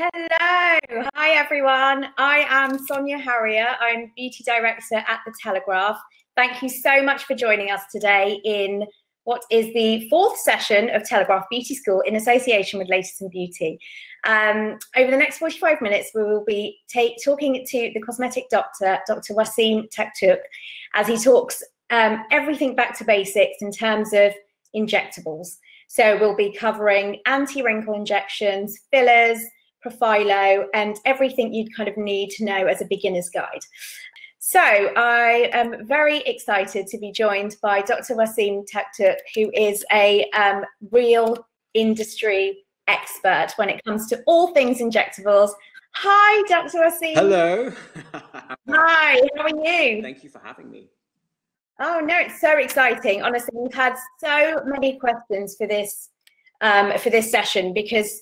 Hello. Hi, everyone. I am Sonia Haria. I'm Beauty Director at The Telegraph. Thank you so much for joining us today in what is the fourth session of Telegraph Beauty School in association with Latest in Beauty. Um, over the next 45 minutes, we will be talking to the cosmetic doctor, Dr. Wassim Taktouk, as he talks um, everything back to basics in terms of injectables. So we'll be covering anti-wrinkle injections, fillers, Profhilo, and everything you'd kind of need to know as a beginner's guide. So I am very excited to be joined by Dr. Wassim Taktouk, who is a um, real industry expert when it comes to all things injectables. Hi, Dr. Wassim. Hello. Hi, how are you? Thank you for having me. Oh no, it's so exciting. Honestly, we've had so many questions for this um, for this session because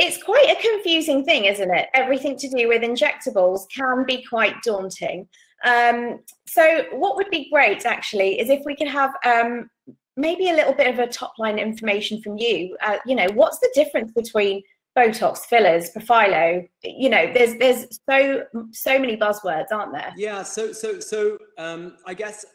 it's quite a confusing thing, isn't it? Everything to do with injectables can be quite daunting. Um, so, what would be great actually is if we could have um, maybe a little bit of a top line information from you. Uh, you know, what's the difference between Botox, fillers, Profhilo? You know, there's there's so so many buzzwords, aren't there? Yeah. So so so um, I guess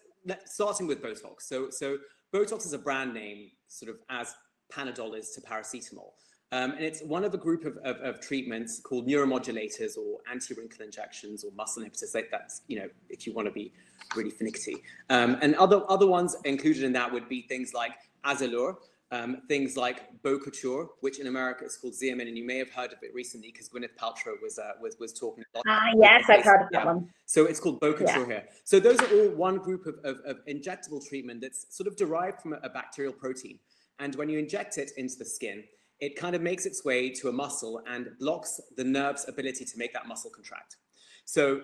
starting with Botox. So so Botox is a brand name, sort of as Panadol is to paracetamol. Um, and it's one of a group of, of, of, treatments called neuromodulators or anti-wrinkle injections or muscle inhibitors. Like that's, you know, if you want to be really finicky. Um, and other, other ones included in that would be things like Azzalure, um, things like Bocouture, which in America is called Xeomin, and you may have heard of it recently because Gwyneth Paltrow was uh, was was talking. About ah, uh, yes, I've heard of that one. So it's called Bocouture yeah. here. So those are all one group of, of, of, injectable treatment that's sort of derived from a, a bacterial protein, and when you inject it into the skin, it kind of makes its way to a muscle and blocks the nerve's ability to make that muscle contract. So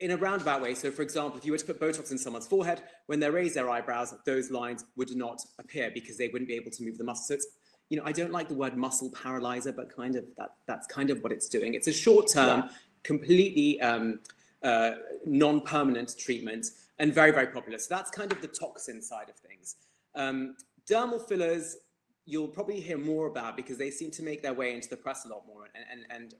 in a roundabout way, so for example, if you were to put Botox in someone's forehead, when they raise their eyebrows, those lines would not appear because they wouldn't be able to move the muscle. So it's, you know, I don't like the word muscle paralyzer, but kind of that, that's kind of what it's doing. It's a short-term, yeah. completely um, uh, non-permanent treatment and very, very popular. So that's kind of the toxin side of things. Um, dermal fillers you'll probably hear more about because they seem to make their way into the press a lot more and, and, and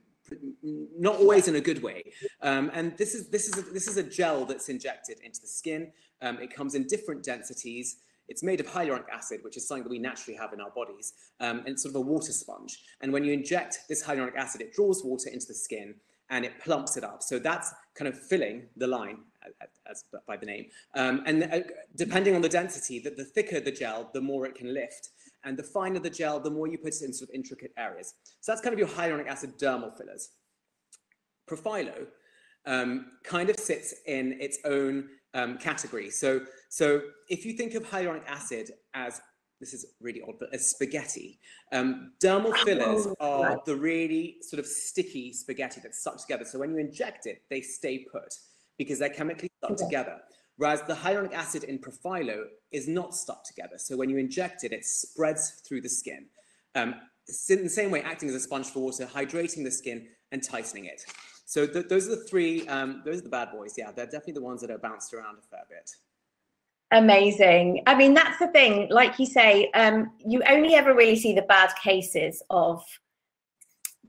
not always in a good way. Um, and this is, this, is a, this is a gel that's injected into the skin. Um, it comes in different densities. It's made of hyaluronic acid, which is something that we naturally have in our bodies. Um, and it's sort of a water sponge. And when you inject this hyaluronic acid, it draws water into the skin and it plumps it up. So that's kind of filling the line as, as by the name. Um, and uh, depending on the density, that the thicker the gel, the more it can lift. And the finer the gel, the more you put it in sort of intricate areas. So that's kind of your hyaluronic acid dermal fillers. Profhilo um, kind of sits in its own um, category. So, so if you think of hyaluronic acid as this is really odd, but as spaghetti. Um, dermal fillers are the really sort of sticky spaghetti that's stuck together. So when you inject it, they stay put because they're chemically stuck okay. together. Whereas the hyaluronic acid in Profhilo is not stuck together. So when you inject it, it spreads through the skin. Um, in the same way, acting as a sponge for water, hydrating the skin and tightening it. So th those are the three, um, those are the bad boys. Yeah, they're definitely the ones that are bounced around a fair bit. Amazing. I mean, that's the thing. Like you say, um, you only ever really see the bad cases of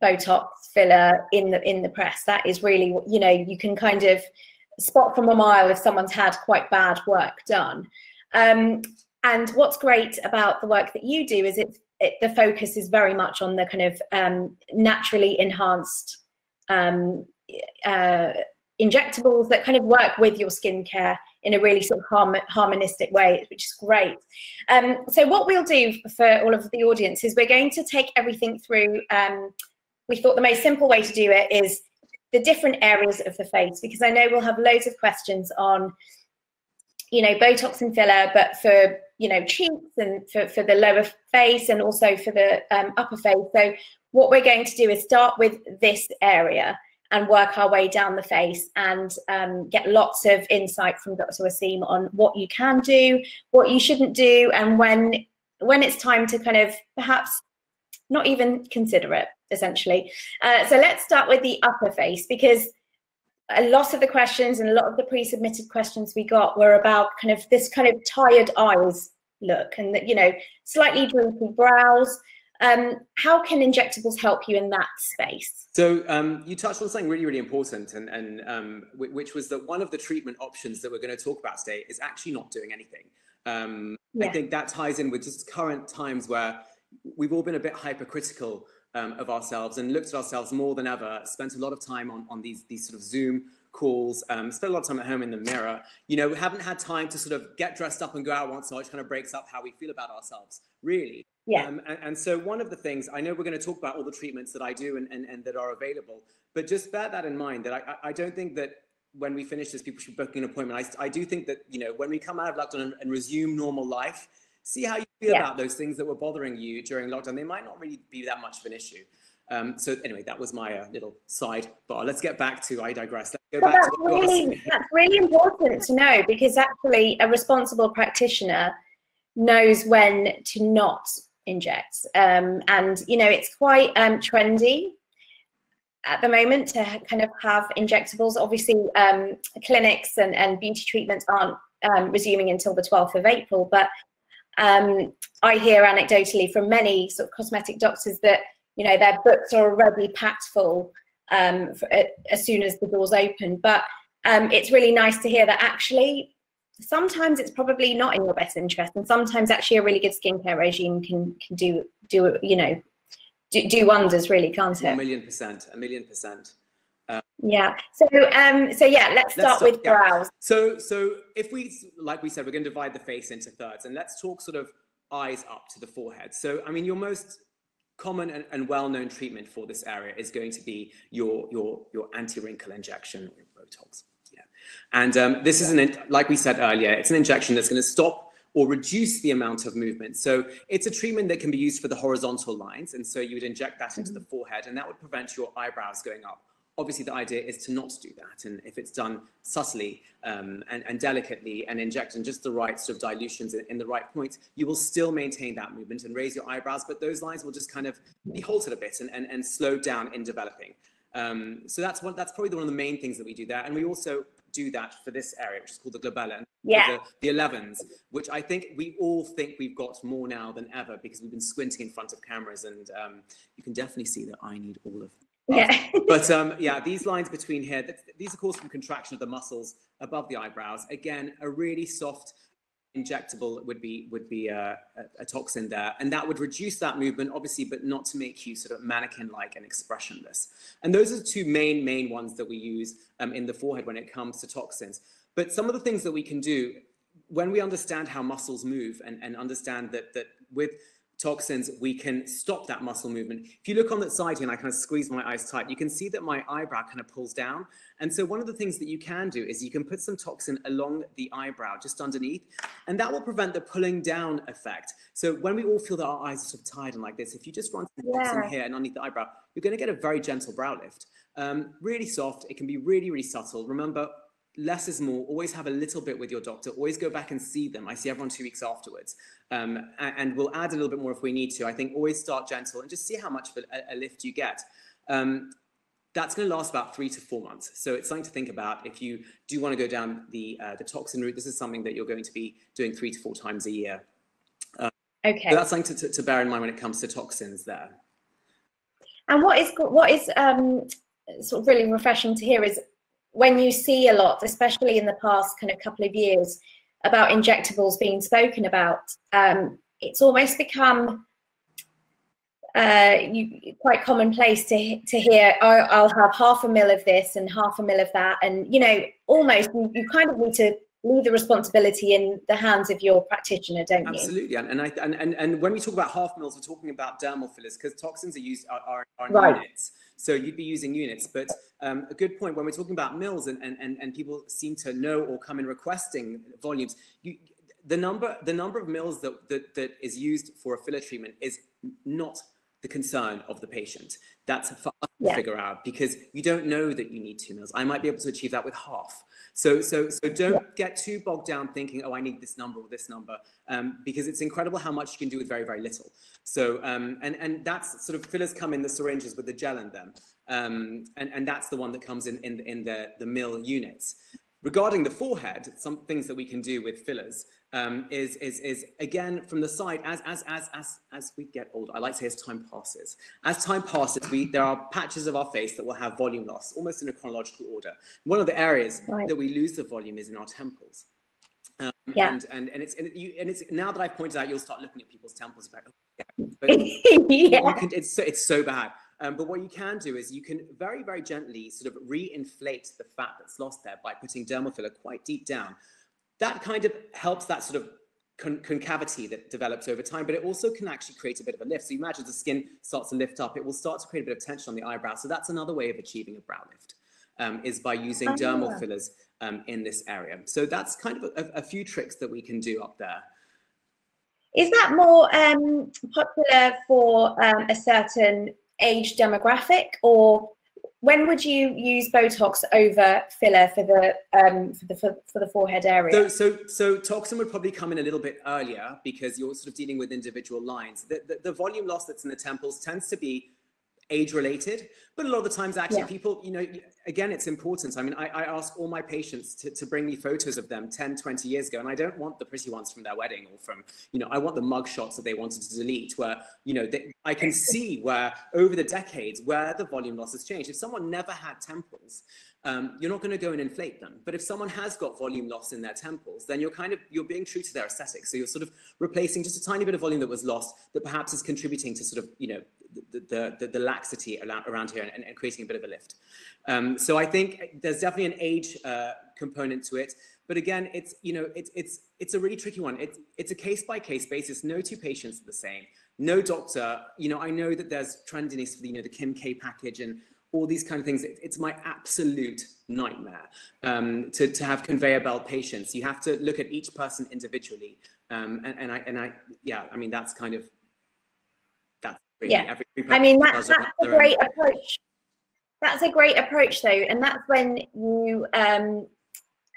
Botox filler in the in the press. That is really, you know, you can kind of spot from a mile if someone's had quite bad work done. Um, and what's great about the work that you do is it, the focus is very much on the kind of um, naturally enhanced um, uh, injectables that kind of work with your skincare in a really sort of harm harmonistic way, which is great. Um, so what we'll do for all of the audience is we're going to take everything through. Um, we thought the most simple way to do it is the different areas of the face because I know we'll have loads of questions on, you know, Botox and filler, but for you know cheeks and for, for the lower face and also for the um, upper face. So what we're going to do is start with this area and work our way down the face and um, get lots of insight from Dr. Wassim on what you can do, what you shouldn't do, and when when it's time to kind of perhaps not even consider it essentially. Uh, so let's start with the upper face because a lot of the questions and a lot of the pre-submitted questions we got were about kind of this kind of tired eyes look and that you know slightly droopy brows Um, how can injectables help you in that space? So um, you touched on something really, really important, and, and um, which was that one of the treatment options that we're going to talk about today is actually not doing anything. Um, yeah. I think that ties in with just current times where we've all been a bit hypercritical um, of ourselves and looked at ourselves more than ever, spent a lot of time on, on these, these sort of Zoom calls, um, spent a lot of time at home in the mirror. You know, we haven't had time to sort of get dressed up and go out once while, which kind of breaks up how we feel about ourselves, really. Yeah. Um, and, and, so one of the things, I know we're going to talk about all the treatments that I do and, and, and that are available, but just bear that in mind that I, I don't think that when we finish this, people should book an appointment. I, I do think that, you know, when we come out of lockdown and, and resume normal life, see how you feel yeah. about those things that were bothering you during lockdown. They might not really be that much of an issue. Um, so anyway, that was my uh, little side bar. Let's get back to I digress. Let's go back that's, really, that's really important to know because actually a responsible practitioner knows when to not inject. Um, and you know, it's quite um, trendy at the moment to kind of have injectables. Obviously, um, clinics and, and beauty treatments aren't um, resuming until the 12th of April, but um, I hear anecdotally from many sort of cosmetic doctors that you know their books are already packed full um, for, uh, as soon as the doors open. But um, it's really nice to hear that actually sometimes it's probably not in your best interest, and sometimes actually a really good skincare regime can can do do you know do, do wonders, really, can't it? A million percent, a million percent. Um, yeah. So, um, so yeah, let's start, let's with yeah. brows. So, so if we, like we said, we're going to divide the face into thirds, and let's talk sort of eyes up to the forehead. So, I mean, your most common and, and well-known treatment for this area is going to be your your your anti-wrinkle injection, Botox. Yeah, and um, this is an like we said earlier, it's an injection that's going to stop or reduce the amount of movement. So it's a treatment that can be used for the horizontal lines. And so you would inject that into the mm-hmm. forehead and that would prevent your eyebrows going up. Obviously, the idea is to not do that. And if it's done subtly um, and, and, delicately and inject in just the right sort of dilutions in, in, the right points, you will still maintain that movement and raise your eyebrows, but those lines will just kind of be halted a bit and, and, and slowed down in developing. Um, so that's one, that's probably one of the main things that we do there. And we also do that for this area, which is called the glabella. Yeah. The, the 11s, which I think we all think we've got more now than ever because we've been squinting in front of cameras and um, you can definitely see that I need all of them. Yeah. but um, yeah, these lines between here, these are caused from contraction of the muscles above the eyebrows. Again, a really soft injectable would be would be a, a, a, toxin there, and that would reduce that movement, obviously, but not to make you sort of mannequin-like and expressionless. And those are the two main main ones that we use um, in the forehead when it comes to toxins. But some of the things that we can do when we understand how muscles move and, and understand that that with toxins, we can stop that muscle movement. If you look on that side here and I kind of squeeze my eyes tight, you can see that my eyebrow kind of pulls down. And so one of the things that you can do is you can put some toxin along the eyebrow, just underneath, and that will prevent the pulling down effect. So when we all feel that our eyes are sort of tired and like this, if you just run some yeah. toxin here and underneath the eyebrow, you're going to get a very gentle brow lift. Um, really soft. It can be really, really subtle. Remember, less is more. Always have a little bit with your doctor. Always go back and see them. I see everyone two weeks afterwards. Um, and, we'll add a little bit more if we need to. I think always start gentle and just see how much of a, a lift you get. Um, that's going to last about three to four months. So it's something to think about. If you do want to go down the uh, the toxin route, this is something that you're going to be doing three to four times a year. Um, okay. So that's something to, to, to, bear in mind when it comes to toxins there. And what is what is um, sort of really refreshing to hear is when you see a lot, especially in the past kind of couple of years, about injectables being spoken about, um, it's almost become uh, you, quite commonplace to to hear. Oh, I'll have half a mil of this and half a mil of that, and you know, almost you, you kind of need to leave the responsibility in the hands of your practitioner, don't Absolutely. you? Absolutely, and, and, and and when we talk about half mils, we're talking about dermal fillers because toxins are used are, are, are right. units. So you'd be using units. But um, a good point when we're talking about mills and, and, and, people seem to know or come in requesting volumes, you, the number the number of mills that, that, that is used for a filler treatment is not the concern of the patient. That's for us yeah. to figure out because you don't know that you need two mils. I might be able to achieve that with half. So, so, so don't yeah. get too bogged down thinking, oh, I need this number or this number, um, because it's incredible how much you can do with very, very little. So, um, and, and that's sort of fillers come in the syringes with the gel in them. Um, and, and that's the one that comes in, in, in the, the mil units. Regarding the forehead, some things that we can do with fillers um, is, is, is again from the side as, as, as, as, as we get older, I like to say as time passes. As time passes, we, there are patches of our face that will have volume loss, almost in a chronological order. One of the areas right. that we lose the volume is in our temples. Um, yeah. And, and, and it's, and, you, and it's, now that I've pointed out, you'll start looking at people's temples like, oh, yeah. But yeah. Can, it's, so, it's so bad. Um, but what you can do is you can very, very gently sort of re-inflate the fat that's lost there by putting dermal filler quite deep down. That kind of helps that sort of con concavity that develops over time, but it also can actually create a bit of a lift. So you imagine the skin starts to lift up, it will start to create a bit of tension on the eyebrow. So that's another way of achieving a brow lift, um, is by using oh, dermal yeah. fillers um, in this area. So that's kind of a, a, few tricks that we can do up there. Is that more um, popular for um, a certain age demographic or when would you use Botox over filler for the um, for the for, for, the forehead area? So, so so toxin would probably come in a little bit earlier because you're sort of dealing with individual lines. The, the, the volume loss that's in the temples tends to be age related but a lot of the times actually yeah. people you know again it's important i mean I, I, ask all my patients to, to bring me photos of them 10 20 years ago and i don't want the pretty ones from their wedding or from you know i want the mug shots that they wanted to delete where you know they, i can see where over the decades where the volume loss has changed if someone never had temples um, you're not going to go and inflate them. But if someone has got volume loss in their temples, then you're kind of you're being true to their aesthetics. So you're sort of replacing just a tiny bit of volume that was lost that perhaps is contributing to sort of you know the, the, the, laxity around here and, and, creating a bit of a lift. Um, so I think there's definitely an age uh, component to it. But again, it's you know it's it's it's a really tricky one. It's it's a case by case basis. No two patients are the same. No doctor. You know, I know that there's trendiness for the, you know the Kim K package and all these kind of things. It, it's my absolute nightmare um, to to have conveyor belt patients. You have to look at each person individually. Um, and, and I and I yeah, I mean that's kind of Really. Yeah, Every I mean that's, that's a great own. approach. That's a great approach, though, and that's when you. Um,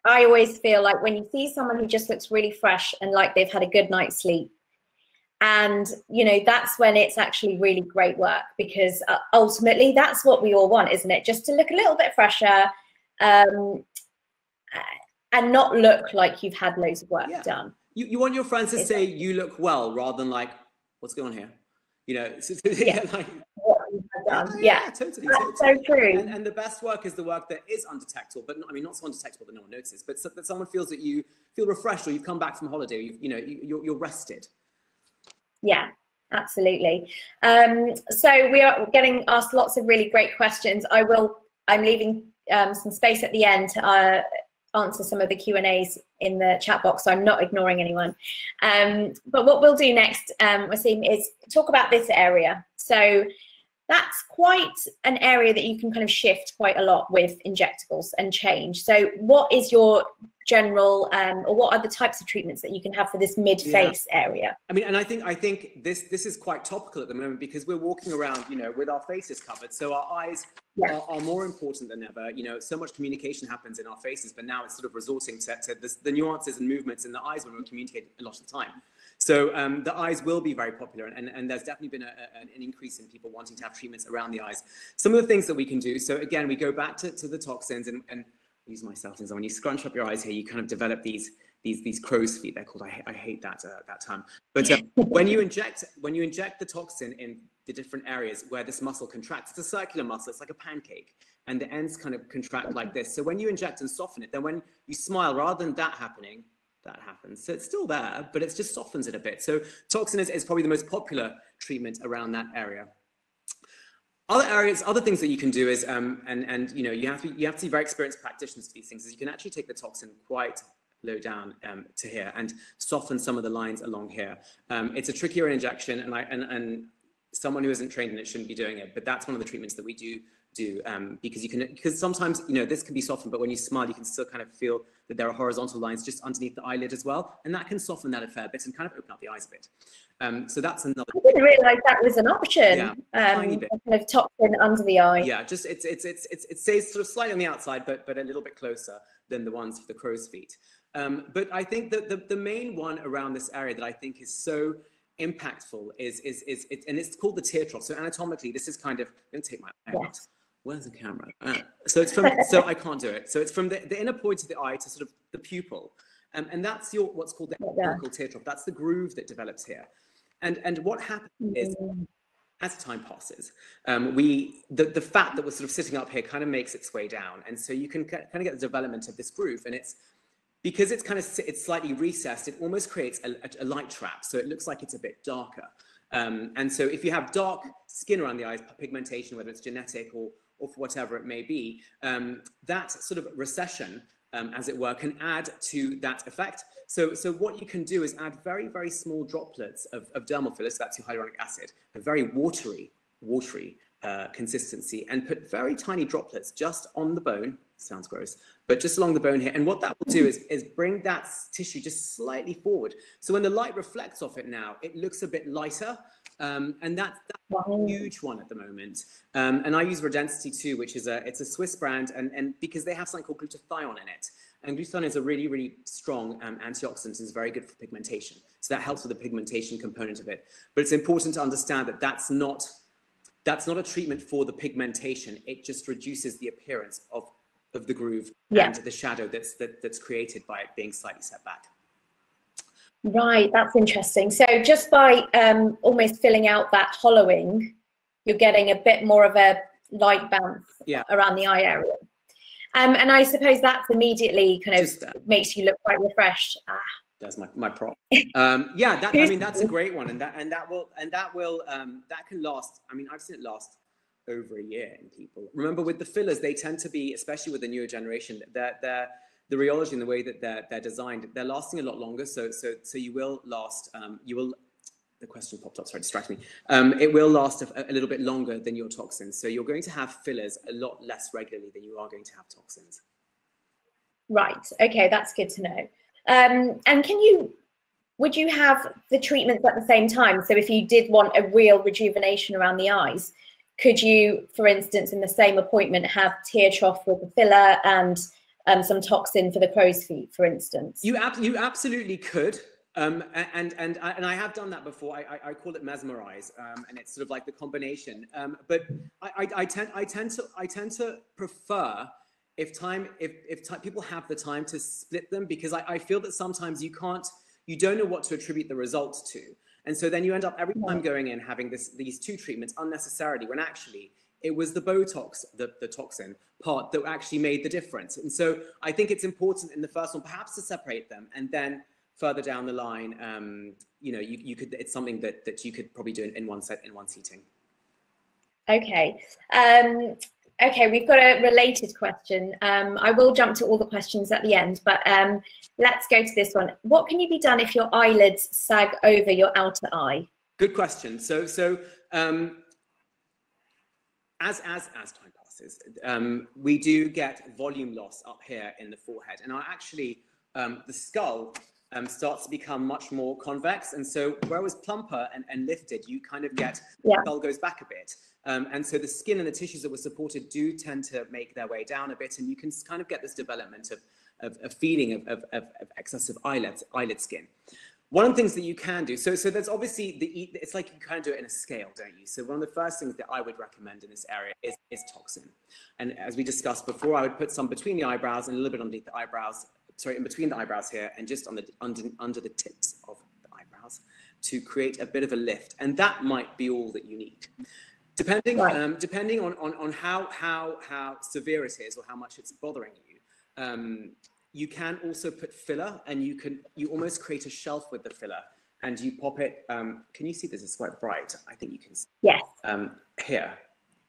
I always feel like when you see someone who just looks really fresh and like they've had a good night's sleep, and you know that's when it's actually really great work because uh, ultimately that's what we all want, isn't it? Just to look a little bit fresher, um, and not look like you've had loads of work yeah. done. You, you want your friends to say you look well rather than like, what's going on here? you know so, yeah. like yeah, yeah, totally That's totally. so true and, and, the best work is the work that is undetectable but not, i mean not so undetectable that no one notices but so, that someone feels that you feel refreshed or you've come back from holiday you, you know you, you're, you're rested yeah absolutely um, so we are getting asked lots of really great questions i will i'm leaving um, some space at the end to uh, answer some of the Q and A's in the chat box, so I'm not ignoring anyone. Um, but what we'll do next, um, Wassim, is talk about this area. So that's quite an area that you can kind of shift quite a lot with injectables and change. So what is your general um, or what are the types of treatments that you can have for this mid face yeah. area i mean and i think i think this this is quite topical at the moment because we're walking around you know with our faces covered so our eyes yeah. are, are, more important than ever you know so much communication happens in our faces but now it's sort of resorting to, to this, the nuances and movements in the eyes when we're communicating a lot of the time so um, the eyes will be very popular, and, and there's definitely been a, a, an increase in people wanting to have treatments around the eyes. Some of the things that we can do. So again, we go back to, to the toxins, and, and use myself as when you scrunch up your eyes here, you kind of develop these these these crow's feet. They're called. I, I hate that uh, that term. But uh, when you inject when you inject the toxin in the different areas where this muscle contracts, it's a circular muscle. It's like a pancake, and the ends kind of contract like this. So when you inject and soften it, then when you smile, rather than that happening, that happens. So it's still there, but it just softens it a bit. So toxin is, is probably the most popular treatment around that area. Other areas, other things that you can do is, um, and and you know, you have to you have to be very experienced practitioners for these things. Is you can actually take the toxin quite low down um, to here and soften some of the lines along here. Um, it's a trickier injection, and I and and someone who isn't trained in it shouldn't be doing it. But that's one of the treatments that we do do um, because you can because sometimes you know this can be softened, but when you smile, you can still kind of feel that there are horizontal lines just underneath the eyelid as well, and that can soften that a fair bit and kind of open up the eyes a bit. Um, so that's another. I didn't realise that was an option. Yeah, um, tiny bit. Kind of toxin under the eye. Yeah, just it's it's it's, it's it stays sort of slightly on the outside, but but a little bit closer than the ones for the crow's feet. Um, but I think that the, the main one around this area that I think is so impactful is is is, it, and it's called the tear trough. So anatomically, this is kind of. I'm going to take my eye out. Where's the camera? Uh, so it's from, so I can't do it. So it's from the, the inner point of the eye to sort of the pupil. Um, and that's your, what's called the yeah. tear trough. That's the groove that develops here. And, and what happens is as time passes, um, we the, the fat that was sort of sitting up here kind of makes its way down. And so you can kind of get the development of this groove. And it's because it's kind of it's slightly recessed, it almost creates a, a, a light trap. So it looks like it's a bit darker. Um, and so if you have dark skin around the eyes, pigmentation, whether it's genetic or, or for whatever it may be, um, that sort of recession, um, as it were, can add to that effect. So, so what you can do is add very, very small droplets of, of dermal fillers, that's your hyaluronic acid, a very watery, watery uh, consistency, and put very tiny droplets just on the bone, sounds gross, but just along the bone here. And what that will do is, is bring that tissue just slightly forward. So when the light reflects off it now, it looks a bit lighter. Um, and that, that's a huge one at the moment. Um, and I use Redensity too, which is a, it's a Swiss brand, and, and because they have something called glutathione in it. And glutathione is a really, really strong um, antioxidant and is very good for pigmentation. So that helps with the pigmentation component of it. But it's important to understand that that's not, that's not a treatment for the pigmentation. It just reduces the appearance of, of the groove yeah. and the shadow that's, that, that's created by it being slightly set back. Right, that's interesting. So just by um, almost filling out that hollowing, you're getting a bit more of a light bounce yeah. around the eye area. Um, and I suppose that's immediately kind of Just, uh, makes you look quite refreshed. Ah. That's my, my prop. Um, yeah, that, I mean that's a great one, and that and that will and that will um, that can last. I mean, I've seen it last over a year in people. Remember, with the fillers, they tend to be, especially with the newer generation, they're, they're the rheology and the way that they're they're designed, they're lasting a lot longer. So so so you will last. Um, you will the question popped up, sorry, distract me. Um, it will last a, a, little bit longer than your toxins. So you're going to have fillers a lot less regularly than you are going to have toxins. Right. Okay, that's good to know. Um, and can you, would you have the treatments at the same time? So if you did want a real rejuvenation around the eyes, could you, for instance, in the same appointment, have tear trough with a filler and um, some toxin for the crow's feet, for instance? You, ab you absolutely could. Um, and and I, and I have done that before. I, I, I call it mesmerize, um, and it's sort of like the combination. Um, but I, I, I, tend I tend to I tend to prefer if time if if people have the time to split them because I, I feel that sometimes you can't you don't know what to attribute the results to, and so then you end up every time going in having this these two treatments unnecessarily when actually it was the Botox, the, the toxin part that actually made the difference. And so I think it's important in the first one perhaps to separate them and then further down the line, um, you know, you, you could, it's something that, that you could probably do in, in one set, in one seating. Okay. Um, okay, we've got a related question. Um, I will jump to all the questions at the end, but um, let's go to this one. What can you be done if your eyelids sag over your outer eye? Good question. So, so um, as, as, as time passes, um, we do get volume loss up here in the forehead. And I actually, um, the skull um, starts to become much more convex. And so where it was plumper and, and lifted, you kind of get, yeah. the skull goes back a bit. Um, and so the skin and the tissues that were supported do tend to make their way down a bit. And you can kind of get this development of, of a feeling of, of, of, excessive eyelid, eyelid skin. One of the things that you can do, so, so there's obviously the, it's like you can do it in a scale, don't you? So one of the first things that I would recommend in this area is, is toxin. And as we discussed before, I would put some between the eyebrows and a little bit underneath the eyebrows sorry, in between the eyebrows here and just on the under, under the tips of the eyebrows to create a bit of a lift. And that might be all that you need. Depending, right. um, depending on, on, on how, how, how severe it is or how much it's bothering you, um, you can also put filler and you can, you almost create a shelf with the filler and you pop it, um, can you see this? is quite bright. I think you can see. Yes. Um, here,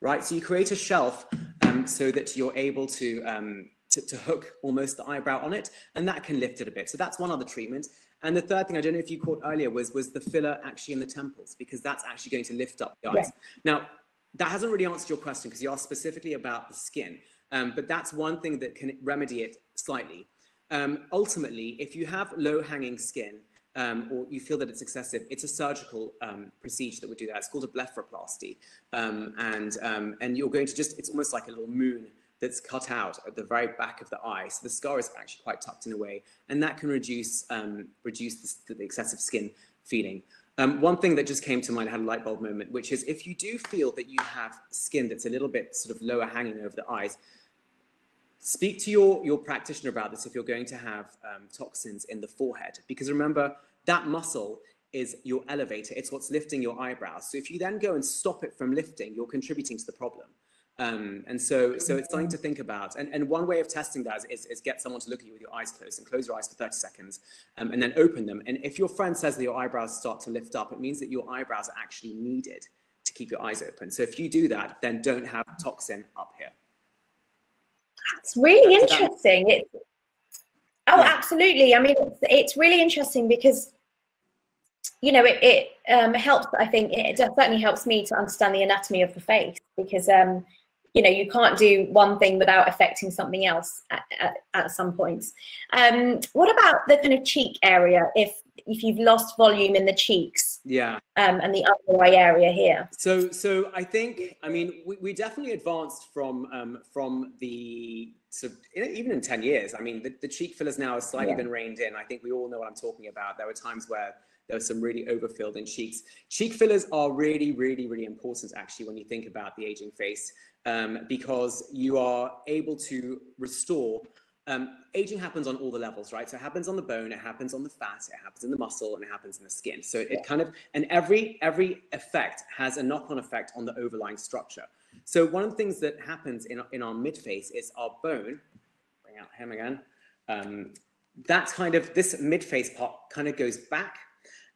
right? So you create a shelf um, so that you're able to um, to, to hook almost the eyebrow on it, and that can lift it a bit. So that's one other treatment. And the third thing, I don't know if you caught earlier, was, was the filler actually in the temples, because that's actually going to lift up the eyes. Yeah. Now, that hasn't really answered your question because you asked specifically about the skin, um, but that's one thing that can remedy it slightly. Um, ultimately, if you have low-hanging skin, um, or you feel that it's excessive, it's a surgical um, procedure that would do that. It's called a blepharoplasty. Um, and, um, and you're going to just, it's almost like a little moon that's cut out at the very back of the eye. So the scar is actually quite tucked in a way, and that can reduce um, reduce the, the, excessive skin feeling. Um, one thing that just came to mind, I had a light bulb moment, which is if you do feel that you have skin that's a little bit sort of lower hanging over the eyes, speak to your, your practitioner about this if you're going to have um, toxins in the forehead. Because remember, that muscle is your elevator. It's what's lifting your eyebrows. So if you then go and stop it from lifting, you're contributing to the problem. Um, and so, so it's something to think about. And, and one way of testing that is, is, get someone to look at you with your eyes closed and close your eyes for 30 seconds um, and then open them. And if your friend says that your eyebrows start to lift up, it means that your eyebrows are actually needed to keep your eyes open. So if you do that, then don't have toxin up here. That's really interesting. It, oh, yeah. absolutely. I mean, it's, it's really interesting because you know, it, it um, helps. I think it certainly helps me to understand the anatomy of the face because um, you know you can't do one thing without affecting something else at, at, at some points um, what about the kind of cheek area if if you've lost volume in the cheeks yeah um, and the upper eye area here so so i think i mean we, we definitely advanced from um, from the so even in 10 years i mean the, the cheek fillers now have slightly yeah. been reined in i think we all know what i'm talking about there were times where there were some really overfilled in cheeks. Cheek fillers are really, really, really important actually when you think about the aging face um, because you are able to restore. Um, aging happens on all the levels, right? So it happens on the bone, it happens on the fat, it happens in the muscle, and it happens in the skin. So it, it kind of, and every every effect has a knock-on effect on the overlying structure. So one of the things that happens in, in our mid-face is our bone, bring out him again, um, that's kind of, this mid-face part kind of goes back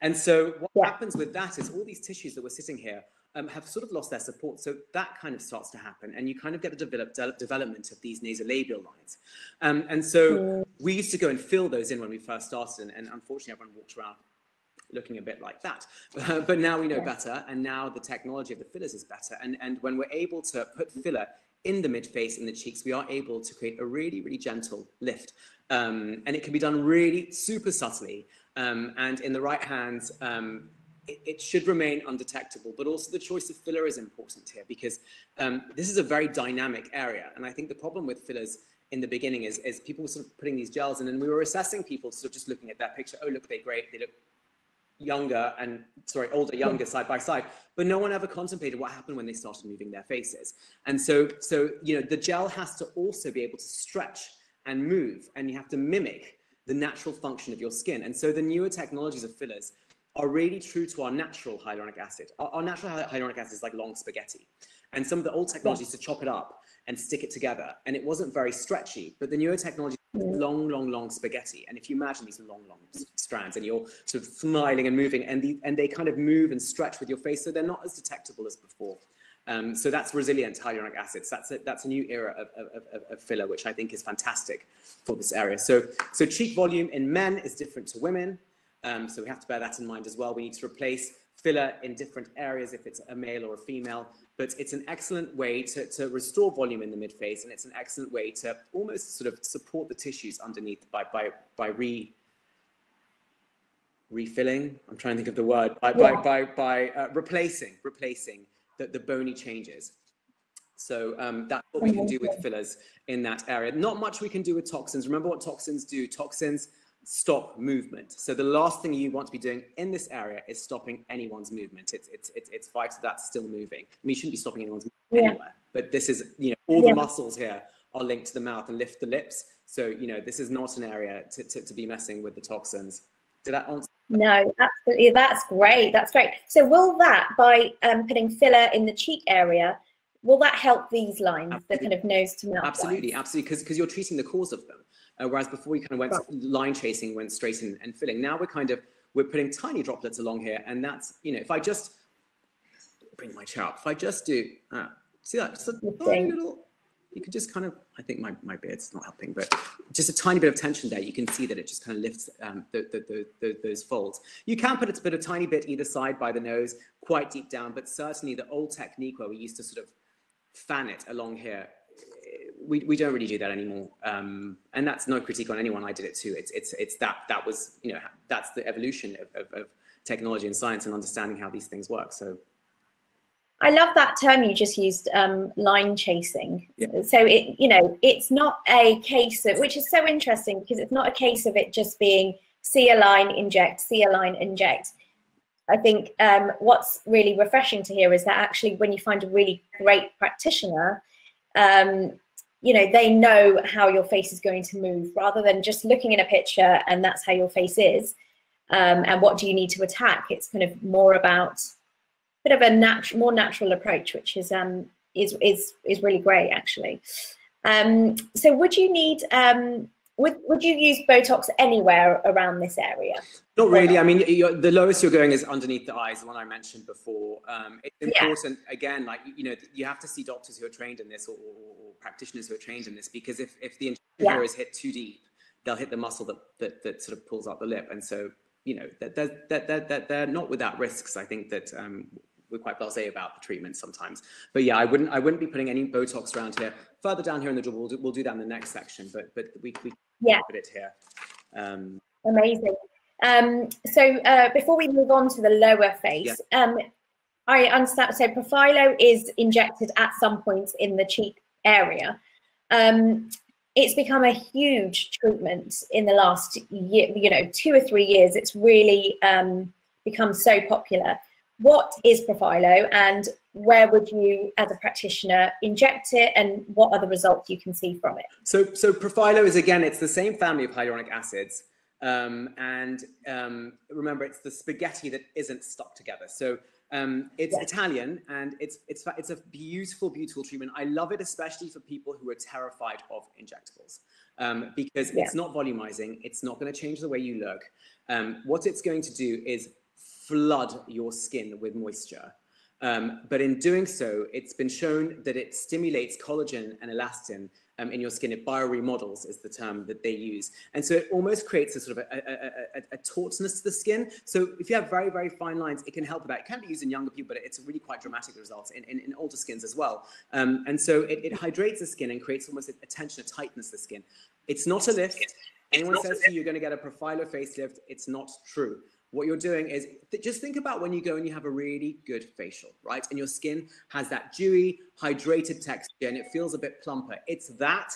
and so what yeah. happens with that is all these tissues that were sitting here um, have sort of lost their support. So that kind of starts to happen. And you kind of get the develop, de development of these nasolabial lines. Um, and so we used to go and fill those in when we first started. And, and unfortunately, everyone walked around looking a bit like that. but now we know better. And now the technology of the fillers is better. And, and when we're able to put filler in the mid-face, in the cheeks, we are able to create a really, really gentle lift. Um, and it can be done really super subtly. Um, and in the right hands, um, it, it, should remain undetectable, but also the choice of filler is important here because um, this is a very dynamic area. And I think the problem with fillers in the beginning is, is people were sort of putting these gels in and we were assessing people sort of just looking at that picture. Oh, look, they're great. They look younger and sorry, older, younger side by side, but no one ever contemplated what happened when they started moving their faces. And so, so, you know, the gel has to also be able to stretch and move and you have to mimic the natural function of your skin. And so the newer technologies of fillers are really true to our natural hyaluronic acid. Our, our natural hyaluronic acid is like long spaghetti. And some of the old technologies to chop it up and stick it together. And it wasn't very stretchy, but the newer technology long, long, long spaghetti. And if you imagine these long, long strands and you're sort of smiling and moving and, the, and they kind of move and stretch with your face, so they're not as detectable as before. Um, so that's resilient hyaluronic acids. That's a, that's a new era of, of, of, of, filler, which I think is fantastic for this area. So, so cheek volume in men is different to women. Um, so we have to bear that in mind as well. We need to replace filler in different areas if it's a male or a female, but it's an excellent way to, to restore volume in the mid midface, and it's an excellent way to almost sort of support the tissues underneath by, by, by re, refilling. I'm trying to think of the word, by, yeah. by, by, by uh, replacing, replacing the, the bony changes. So um, that's what we can do with fillers in that area. Not much we can do with toxins. Remember what toxins do? Toxins stop movement. So the last thing you want to be doing in this area is stopping anyone's movement. It's it's it's, it's vital that's still moving. I mean, you shouldn't be stopping anyone's movement yeah. anywhere. But this is you know all the muscles here are linked to the mouth and lift the lips. So you know this is not an area to, to, to be messing with the toxins. Did that answer? No, absolutely. That's great. That's great. So will that, by um, putting filler in the cheek area, will that help these lines, absolutely. the kind of nose to mouth? Absolutely, lines? absolutely, because because you're treating the cause of them. Uh, whereas before we kind of went line chasing, went straight in and filling. Now we're kind of we're putting tiny droplets along here, and that's you know if I just bring my chair up, if I just do uh, see that just a tiny little you can just kind of, I think my, my beard's not helping, but just a tiny bit of tension there. You can see that it just kind of lifts um, the, the, the, the, those folds. You can put a bit a tiny bit either side by the nose, quite deep down, but certainly the old technique where we used to sort of fan it along here, we, we don't really do that anymore. Um, and that's no critique on anyone. I did it too. It's, it's, it's that, that was, you know, that's the evolution of, of, of technology and science and understanding how these things work. So I love that term you just used, um, line chasing. Yeah. So it, you know, it's not a case of, which is so interesting because it's not a case of it just being see a line, inject, see a line, inject. I think um, what's really refreshing to hear is that actually when you find a really great practitioner, um, you know, they know how your face is going to move rather than just looking in a picture and that's how your face is. Um, and what do you need to attack? It's kind of more about a bit of a natural, more natural approach, which is um, is is is really great actually. Um, so would you need um, would would you use Botox anywhere around this area? Not really. I mean, the lowest you're going is underneath the eyes, the one I mentioned before. Um, it's important yeah. again, like you know, you have to see doctors who are trained in this or, or, practitioners who are trained in this because if if the injector yeah. is hit too deep, they'll hit the muscle that, that that sort of pulls out the lip, and so you know that that that that they're they're not without risks. I think that um, we're quite blasé about the treatment sometimes. But yeah, I wouldn't I wouldn't be putting any Botox around here. Further down here in the jaw, we'll do, we'll do that in the next section. But but we we yeah. put it here. Um, Amazing. Um, so uh, before we move on to the lower face, yeah. um, I understand. So Profhilo is injected at some point in the cheek area. Um, it's become a huge treatment in the last year, you know, two or three years. It's really um, become so popular what is Profhilo and where would you, as a practitioner, inject it and what are the results you can see from it? So, so Profhilo is again, it's the same family of hyaluronic acids. Um, and um, remember, it's the spaghetti that isn't stuck together. So um, it's yeah. Italian and it's, it's, it's a beautiful, beautiful treatment. I love it, especially for people who are terrified of injectables um, because yeah. it's not volumizing. It's not going to change the way you look. Um, what it's going to do is flood your skin with moisture. Um, but in doing so, it's been shown that it stimulates collagen and elastin um, in your skin. It bioremodels is the term that they use. And so it almost creates a sort of a, a, a, a, tautness to the skin. So if you have very, very fine lines, it can help with that. It can be used in younger people, but it's really quite dramatic results in, in, in older skins as well. Um, and so it, it, hydrates the skin and creates almost a tension, a tightness to the skin. It's not a lift. Anyone says to you, you're going to get a Profhilo facelift, it's not true what you're doing is th- just think about when you go and you have a really good facial, right? And your skin has that dewy, hydrated texture and it feels a bit plumper. It's that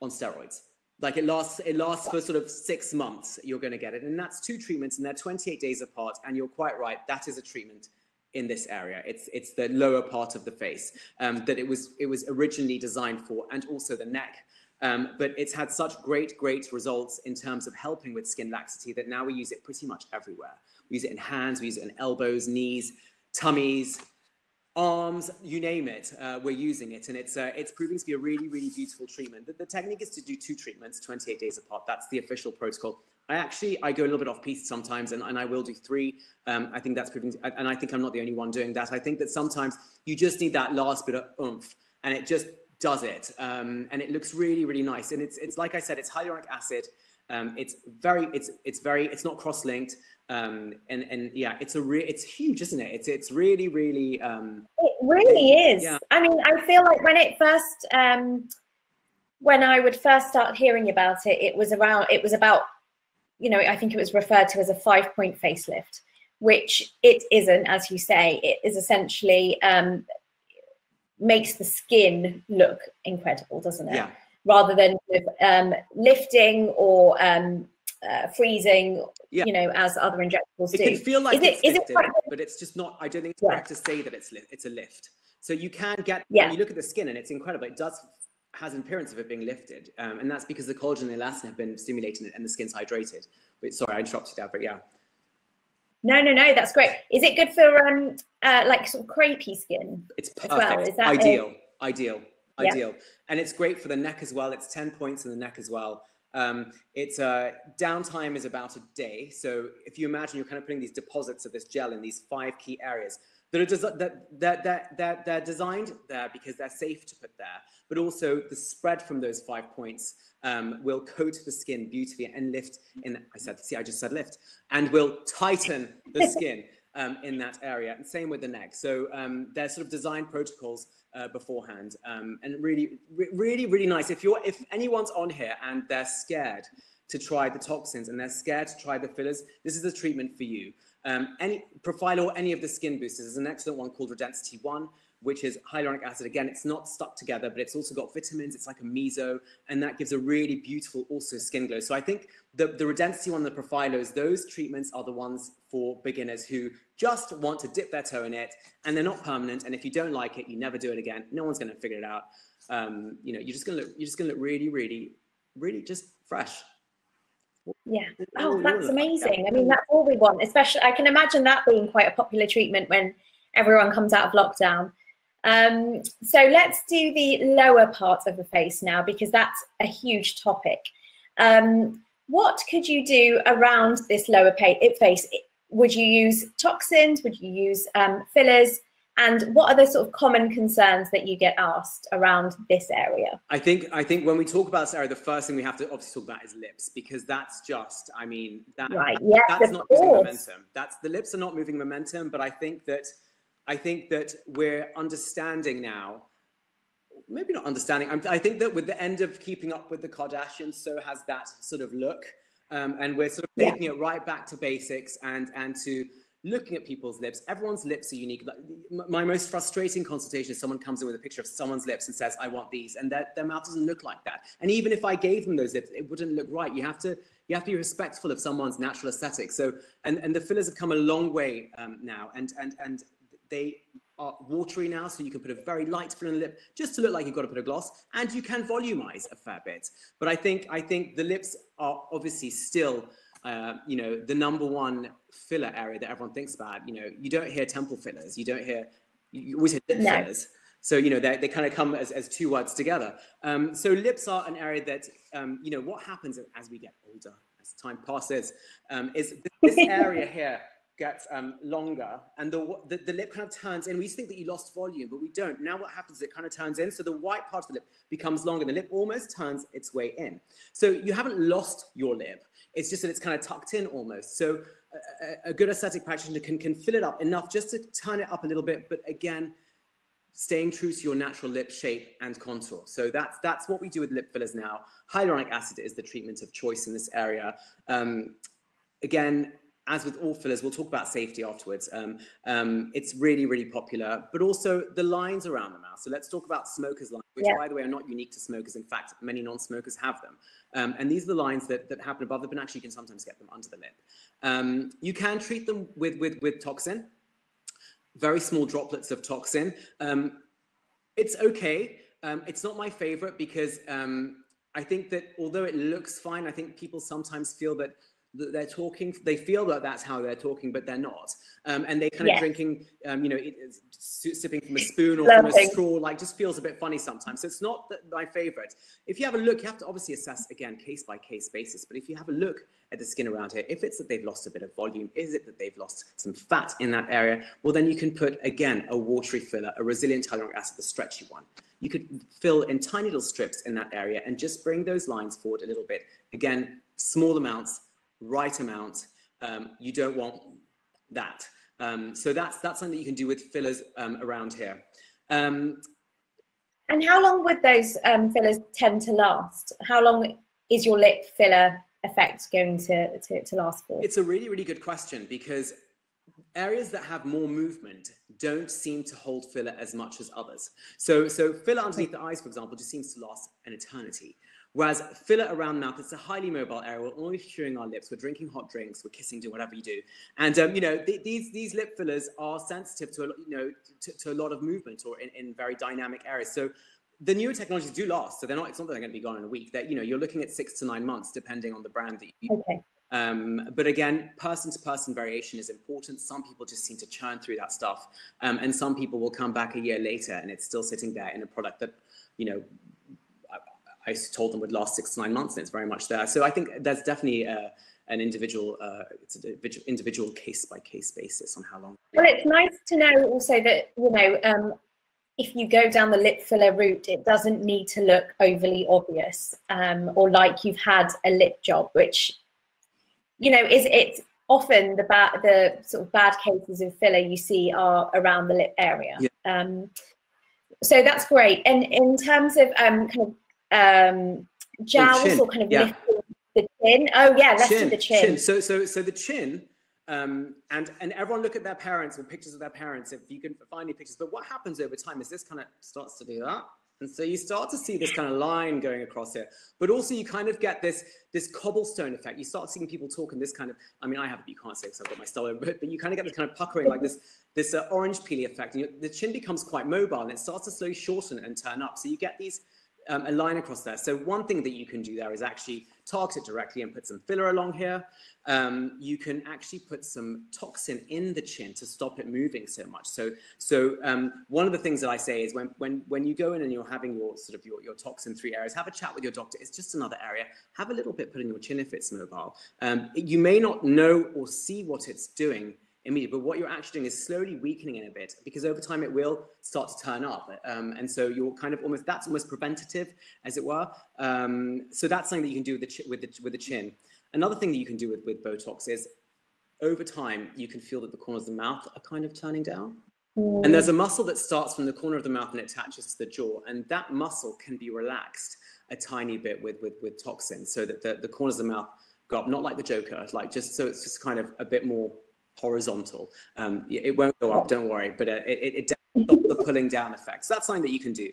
on steroids. Like it lasts, it lasts for sort of six months. You're going to get it, and that's two treatments, and they're 28 days apart. And you're quite right. That is a treatment in this area. It's it's the lower part of the face um, that it was it was originally designed for, and also the neck. Um, but it's had such great, great results in terms of helping with skin laxity that now we use it pretty much everywhere. We use it in hands, we use it in elbows, knees, tummies, arms, you name it, uh, we're using it. And it's, uh, it's proving to be a really, really beautiful treatment. The, the, technique is to do two treatments, 28 days apart. That's the official protocol. I actually, I go a little bit off piece sometimes and, and I will do three. Um, I think that's proving, and I think I'm not the only one doing that. I think that sometimes you just need that last bit of oomph and it just does it, um, and it looks really, really nice. And it's it's like I said, it's hyaluronic acid. Um, it's very, it's it's very, it's not cross-linked, um, and and yeah, it's a real, it's huge, isn't it? It's it's really, really. Um, it really is. Yeah. I mean, I feel like when it first, um, when I would first start hearing about it, it was around, it was about, you know, I think it was referred to as a five-point facelift, which it isn't, as you say. It is essentially um, makes the skin look incredible, doesn't it? Yeah. Rather than um, lifting or um, uh, freezing, yeah. you know, as other injectables it do. It can feel like is it's it, lifted, it but it's just not. I don't think it's yeah. correct to say that it's li- it's a lift. So you can get yeah. when you look at the skin, and it's incredible. It does has an appearance of it being lifted, um, and that's because the collagen and elastin have been stimulating it, and the skin's hydrated. Wait, sorry, I interrupted that, but yeah. No, no, no, that's great. Is it good for um uh, like sort of crepey skin? It's perfect. Well? Is that ideal, ideal, ideal, and it's great for the neck as well. It's ten points in the neck as well. Um, it's uh, downtime is about a day. So if you imagine you're kind of putting these deposits of this gel in these five key areas that are des- that, that, that, that they're designed there because they're safe to put there, but also the spread from those five points um, will coat the skin beautifully and lift in, I said, see, I just said lift, and will tighten the skin um, in that area. And same with the neck. So um, they're sort of design protocols uh, beforehand um, and really, re- really, really nice. If you're, if anyone's on here and they're scared to try the toxins and they're scared to try the fillers, this is the treatment for you. Um, any Profhilo or any of the skin boosters, there's an excellent one called Redensity 1, which is hyaluronic acid. Again, it's not stuck together, but it's also got vitamins. It's like a meso, and that gives a really beautiful also skin glow. So I think the, the Redensity one, the Profhilos, those treatments are the ones for beginners who just want to dip their toe in it, and they're not permanent. And if you don't like it, you never do it again. No one's going to figure it out. Um, you know, you're just going to look, you're just going to look really, really, really just fresh. Yeah. Oh, that's amazing. I mean, that's all we want. Especially, I can imagine that being quite a popular treatment when everyone comes out of lockdown. Um, so let's do the lower part of the face now because that's a huge topic. Um, what could you do around this lower face? Would you use toxins? Would you use um, fillers? And what are the sort of common concerns that you get asked around this area? I think I think when we talk about this area, the first thing we have to obviously talk about is lips because that's just, I mean, that, right. yes, that's not course. moving momentum. That's the lips are not moving momentum, but I think that I think that we're understanding now, maybe not understanding, i think that with the end of keeping up with the Kardashians, so has that sort of look. Um, and we're sort of taking yeah. it right back to basics and, and to looking at people's lips. Everyone's lips are unique. My most frustrating consultation is someone comes in with a picture of someone's lips and says, I want these. And their, their mouth doesn't look like that. And even if I gave them those lips, it wouldn't look right. You have to you have to be respectful of someone's natural aesthetic. So, and, and the fillers have come a long way um, now. And, and, and they are watery now, so you can put a very light fill in the lip just to look like you've got to put a gloss, and you can volumize a fair bit. But I think I think the lips are obviously still, uh, you know, the number one filler area that everyone thinks about. You know, you don't hear temple fillers, you don't hear, you always hear lip no. fillers. So, you know, they, they kind of come as, as two words together. Um, so lips are an area that, um, you know, what happens as we get older, as time passes, um, is this area here gets um, longer and the, the, the, lip kind of turns in. We used to think that you lost volume, but we don't. Now what happens is it kind of turns in. So the white part of the lip becomes longer. The lip almost turns its way in. So you haven't lost your lip. It's just that it's kind of tucked in almost. So a, a good aesthetic practitioner can, can fill it up enough just to turn it up a little bit. But again, staying true to your natural lip shape and contour. So that's that's what we do with lip fillers now. Hyaluronic acid is the treatment of choice in this area. Um, again, as with all fillers, we'll talk about safety afterwards. Um, um, it's really, really popular, but also the lines around the mouth. So let's talk about smokers' lines, which, yeah. by the way, are not unique to smokers. In fact, many non-smokers have them. Um, and these are the lines that, that happen above the but actually you can sometimes get them under the lip. Um, you can treat them with, with, with toxin, very small droplets of toxin. Um, it's okay. Um, it's not my favorite because I think that although it looks fine, I think people sometimes feel that that they're talking they feel that that's how they're talking but they're not. Um, and they kind of drinking um, you know it, sipping from a spoon or from a straw like just feels a bit funny sometimes. So it's not my favorite. If you have a look you have to obviously assess again case by case basis but if you have a look at the skin around here if it's that they've lost a bit of volume is it that they've lost some fat in that area? Well then you can put again a watery filler a resilient hyaluronic acid the stretchy one. You could fill in tiny little strips in that area and just bring those lines forward a little bit. Again small amounts right amount. Um, you don't want that. Um, so that's that's something that you can do with fillers um, around here. Um, and how long would those um, fillers tend to last? How long is your lip filler effect going to, to, to last for? It's a really, really good question because areas that have more movement don't seem to hold filler as much as others. So, so filler underneath the eyes, for example, just seems to last an eternity. Whereas filler around mouth, it's a highly mobile area. We're always chewing our lips. We're drinking hot drinks. We're kissing, do whatever you do. And um, you know, th- these these lip fillers are sensitive to a, you know to, to a lot of movement or in, in very dynamic areas. So the newer technologies do last. So they're not. It's not that they're going to be gone in a week. That you know, you're looking at six to nine months, depending on the brand that you. Okay. Um, but again, person to person variation is important. Some people just seem to churn through that stuff, um, and some people will come back a year later and it's still sitting there in a product that you know I told them would last six to nine months, and it's very much there. So I think there's definitely uh, an individual, uh, it's an individual case by case basis on how long. Well, it's nice to know also that you know um, if you go down the lip filler route, it doesn't need to look overly obvious um, or like you've had a lip job, which you know is it's often the bad the sort of bad cases of filler you see are around the lip area. Yeah. Um, so that's great. And in terms of um, kind of um, jowls oh, or kind of yeah. the chin. Oh yeah, lifting chin, the chin. chin. So so so the chin. Um, and, and everyone look at their parents or pictures of their parents if you can find any pictures. But what happens over time is this kind of starts to do that. And so you start to see this kind of line going across here, but also you kind of get this this cobblestone effect. You start seeing people talking this kind of, I mean, I have, you can't say because I've got my style, but, but you kind of get this kind of puckering, like this this uh, orange peely effect. And you, the chin becomes quite mobile and it starts to slowly shorten and turn up. So you get these um, a line across there. So one thing that you can do there is actually target it directly and put some filler along here. Um, you can actually put some toxin in the chin to stop it moving so much. So, so um, one of the things that I say is when, when, when you go in and you're having your sort of your, your toxin three areas, have a chat with your doctor. It's just another area. Have a little bit put in your chin if it's mobile. Um, you may not know or see what it's doing immediately. But what you're actually doing is slowly weakening it a bit because over time it will start to turn up. Um, and so you're kind of almost, that's almost preventative as it were. Um, so that's something that you can do with the, with the, with the chin. Another thing that you can do with, with Botox is over time, you can feel that the corners of the mouth are kind of turning down. Mm. And there's a muscle that starts from the corner of the mouth and it attaches to the jaw. And that muscle can be relaxed a tiny bit with, with, with toxin so that the, the corners of the mouth go up, not like the Joker, like just so it's just kind of a bit more horizontal. Um, it won't go up, don't worry, but uh, it, it, the pulling down effect. So that's something that you can do.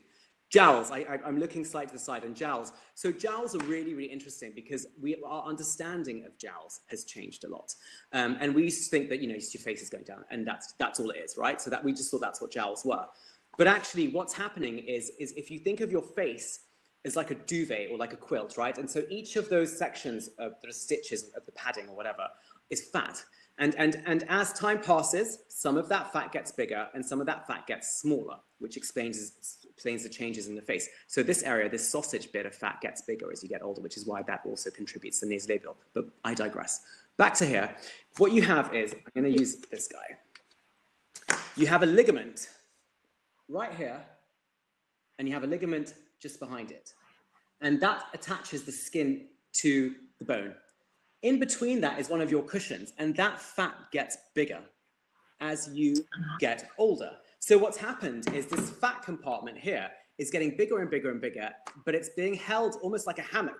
Jowls, I, am looking slightly to the side on jowls. So jowls are really, really interesting because we, our understanding of jowls has changed a lot. Um, and we used to think that, you know, your face is going down and that's, that's all it is, right? So that we just thought that's what jowls were. But actually what's happening is, is if you think of your face as like a duvet or like a quilt, right? And so each of those sections of the stitches of the padding or whatever is fat. And, and, and as time passes, some of that fat gets bigger and some of that fat gets smaller, which explains, explains the changes in the face. So this area, this sausage bit of fat gets bigger as you get older, which is why that also contributes to nasolabial. But I digress. Back to here. What you have is, I'm going to use this guy. You have a ligament right here, and you have a ligament just behind it. And that attaches the skin to the bone. In between that is one of your cushions, and that fat gets bigger as you get older. So what's happened is this fat compartment here is getting bigger and bigger and bigger, but it's being held almost like a hammock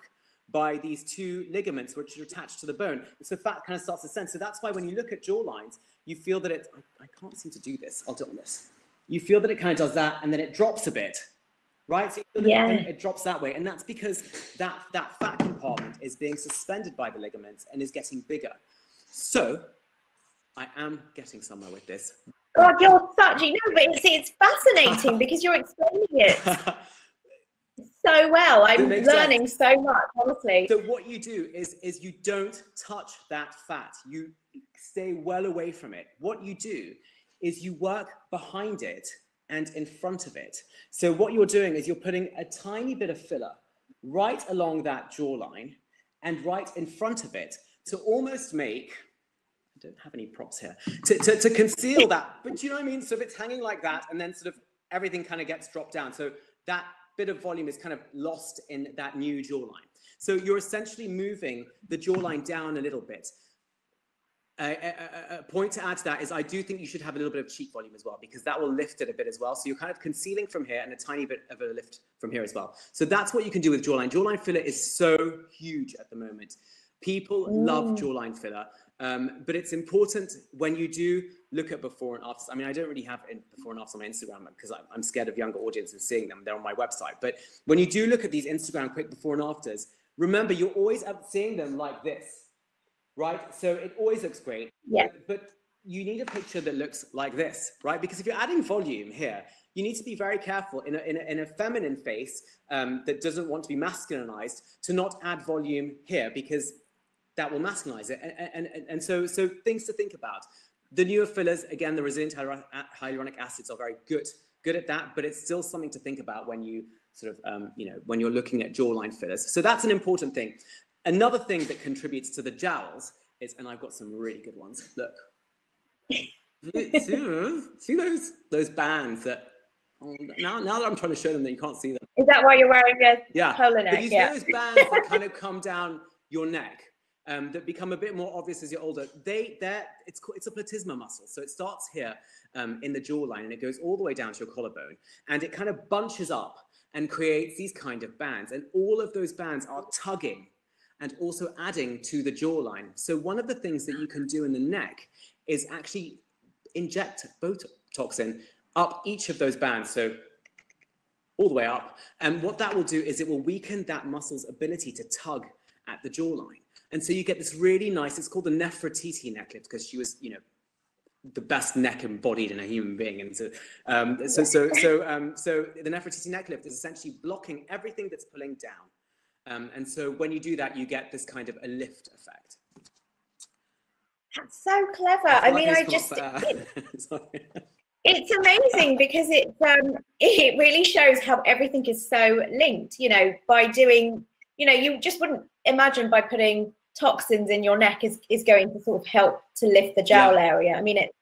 by these two ligaments which are attached to the bone. So fat kind of starts to sense. So that's why when you look at jaw lines, you feel that it, I, I can't seem to do this. I'll do on this. You feel that it kind of does that and then it drops a bit right? So yeah. it drops that way. And that's because that, that fat compartment is being suspended by the ligaments and is getting bigger. So I am getting somewhere with this. God, you're such, you know, but it's, it's fascinating because you're explaining it so well. I'm learning sense. so much, honestly. So what you do is, is you don't touch that fat. You stay well away from it. What you do is you work behind it and in front of it. So what you're doing is you're putting a tiny bit of filler right along that jawline and right in front of it to almost make, I don't have any props here, to, to, to conceal that. But you know what I mean? So if it's hanging like that and then sort of everything kind of gets dropped down. So that bit of volume is kind of lost in that new jawline. So you're essentially moving the jawline down a little bit a, a, point to add to that is I do think you should have a little bit of cheek volume as well because that will lift it a bit as well. So you're kind of concealing from here and a tiny bit of a lift from here as well. So that's what you can do with jawline. Jawline filler is so huge at the moment. People mm. love jawline filler, um, but it's important when you do look at before and after. I mean, I don't really have before and after on my Instagram because I'm, I'm scared of younger audiences seeing them. They're on my website. But when you do look at these Instagram quick before and afters, remember you're always seeing them like this right? So it always looks great. Yeah. But, but you need a picture that looks like this, right? Because if you're adding volume here, you need to be very careful in a, in a, in a feminine face um, that doesn't want to be masculinized to not add volume here because that will masculinize it. And, and, and so, so things to think about. The newer fillers, again, the resilient hyaluronic acids are very good, good at that, but it's still something to think about when you sort of, um, you know, when you're looking at jawline fillers. So that's an important thing. Another thing that contributes to the jowls is, and I've got some really good ones. Look, see, those those bands that. Oh, now, now that I'm trying to show them that you can't see them. Is that why you're wearing a yeah. polo neck? But yeah. those bands that kind of come down your neck. Um, that become a bit more obvious as you're older. They, they're, it's it's a platysma muscle, so it starts here um, in the jawline and it goes all the way down to your collarbone, and it kind of bunches up and creates these kind of bands, and all of those bands are tugging and also adding to the jawline. So one of the things that you can do in the neck is actually inject Botox in up each of those bands. So all the way up. And what that will do is it will weaken that muscle's ability to tug at the jawline. And so you get this really nice, it's called the Nefertiti neck lift because she was, you know, the best neck embodied in a human being. And so, um, so, so, so, um, so the Nefertiti neck lift is essentially blocking everything that's pulling down. Um, and so when you do that, you get this kind of a lift effect. That's so clever. I, I mean, I just. it's amazing because it, um, it really shows how everything is so linked, you know, by doing, you know, you just wouldn't imagine by putting toxins in your neck is, is going to sort of help to lift the jowl yeah. area. I mean, it's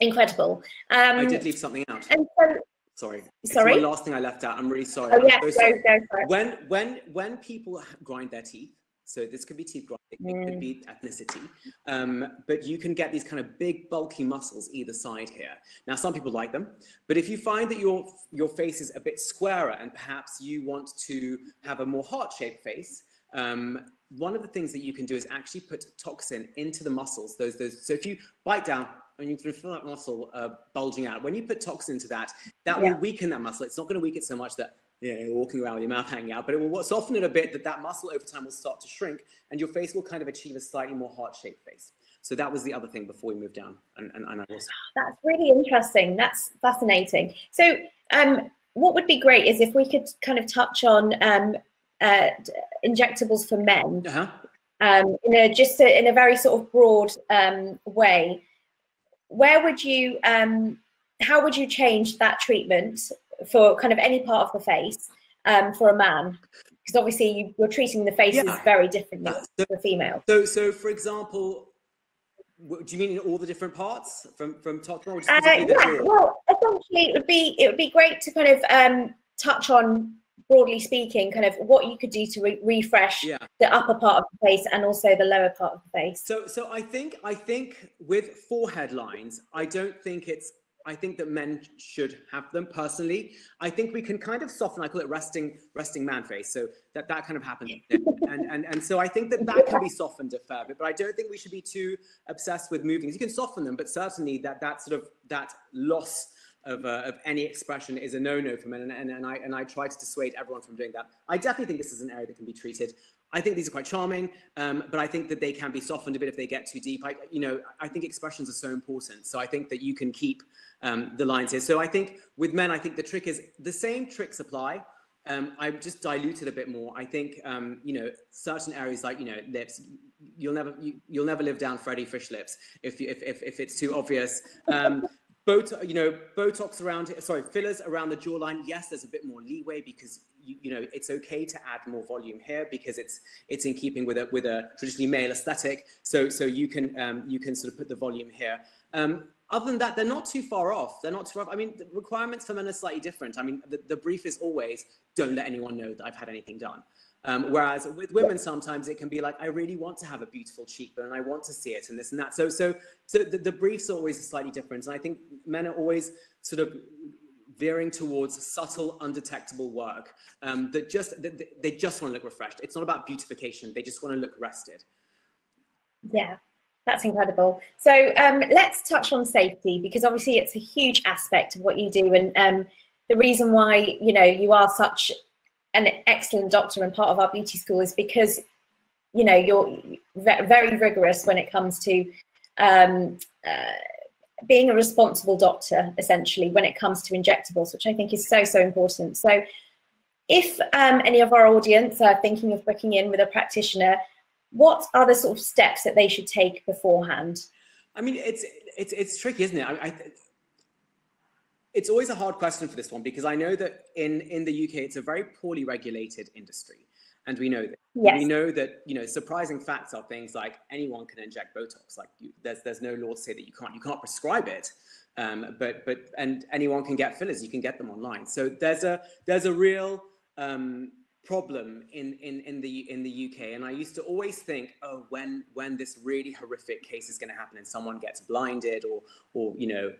incredible. Um, I did leave something out. And so, sorry. Sorry. It's last thing I left out. I'm really sorry. Oh, yes, so go, go. When, when, when people grind their teeth, so this could be teeth grinding, it could mm. be ethnicity, um, but you can get these kind of big, bulky muscles either side here. Now, some people like them, but if you find that your your face is a bit squarer and perhaps you want to have a more heart-shaped face, um, one of the things that you can do is actually put toxin into the muscles. Those, those. So if you bite down and you can feel that muscle uh, bulging out, when you put toxin into that, that yeah. will weaken that muscle. It's not going to weaken it so much that you know, walking around with your mouth hanging out, but it will soften it a bit that that muscle over time will start to shrink and your face will kind of achieve a slightly more heart-shaped face. So that was the other thing before we moved down. And, and, and I was... That's really interesting. That's fascinating. So um, what would be great is if we could kind of touch on um, uh, injectables for men uh-huh. um, in a just a, in a very sort of broad um, way. Where would you, um, how would you change that treatment for kind of any part of the face um, for a man? Because obviously you, you're treating the faces yeah. very differently so, for female. So, so for example, do you mean in all the different parts from from top to bottom? Uh, yeah, well, essentially, it would be it would be great to kind of um, touch on broadly speaking, kind of what you could do to re- refresh yeah. the upper part of the face and also the lower part of the face. So, so I think I think with forehead lines, I don't think it's. I think that men should have them personally. I think we can kind of soften. I call it resting resting man face. So that that kind of happens, and and and so I think that that can be softened a fair bit. But I don't think we should be too obsessed with moving. You can soften them, but certainly that that sort of that loss of, uh, of any expression is a no-no for men, and, and, and, I, and I try to dissuade everyone from doing that. I definitely think this is an area that can be treated. I think these are quite charming, um, but I think that they can be softened a bit if they get too deep. I, you know, I think expressions are so important. So I think that you can keep um, the lines here. So I think with men, I think the trick is the same tricks apply. Um, I just diluted a bit more. I think um, you know certain areas like you know lips. You'll never you, will never live down Freddy Fish lips if, you, if if if it's too obvious. Botox, you know, Botox around, it, sorry, fillers around the jawline. Yes, there's a bit more leeway because you, you, know it's okay to add more volume here because it's it's in keeping with a with a traditionally male aesthetic. So so you can um, you can sort of put the volume here. Um, other than that, they're not too far off. They're not too off. I mean, the requirements for men are slightly different. I mean, the, the brief is always don't let anyone know that I've had anything done. Um, whereas with women, sometimes it can be like, I really want to have a beautiful cheekbone and I want to see it and this and that. So, so, so the, the briefs are always slightly different. And I think men are always sort of veering towards subtle, undetectable work um, that just, that they just want to look refreshed. It's not about beautification. They just want to look rested. Yeah, that's incredible. So um, let's touch on safety because obviously it's a huge aspect of what you do. And um, the reason why, you know, you are such an excellent doctor and part of our beauty school is because you know you're very rigorous when it comes to um, uh, being a responsible doctor essentially when it comes to injectables which i think is so so important. So if um, any of our audience are thinking of booking in with a practitioner what are the sort of steps that they should take beforehand? I mean it's it's it's tricky isn't it? I, I it's always a hard question for this one because I know that in, in the UK, it's a very poorly regulated industry. And we know that. Yes. We know that, you know, surprising facts are things like anyone can inject Botox. Like you, there's, there's no law to say that you can't, you can't prescribe it. Um, but, but, and anyone can get fillers, you can get them online. So there's a, there's a real, um, problem in, in, in the in the UK. And I used to always think, oh, when when this really horrific case is going to happen and someone gets blinded or or you know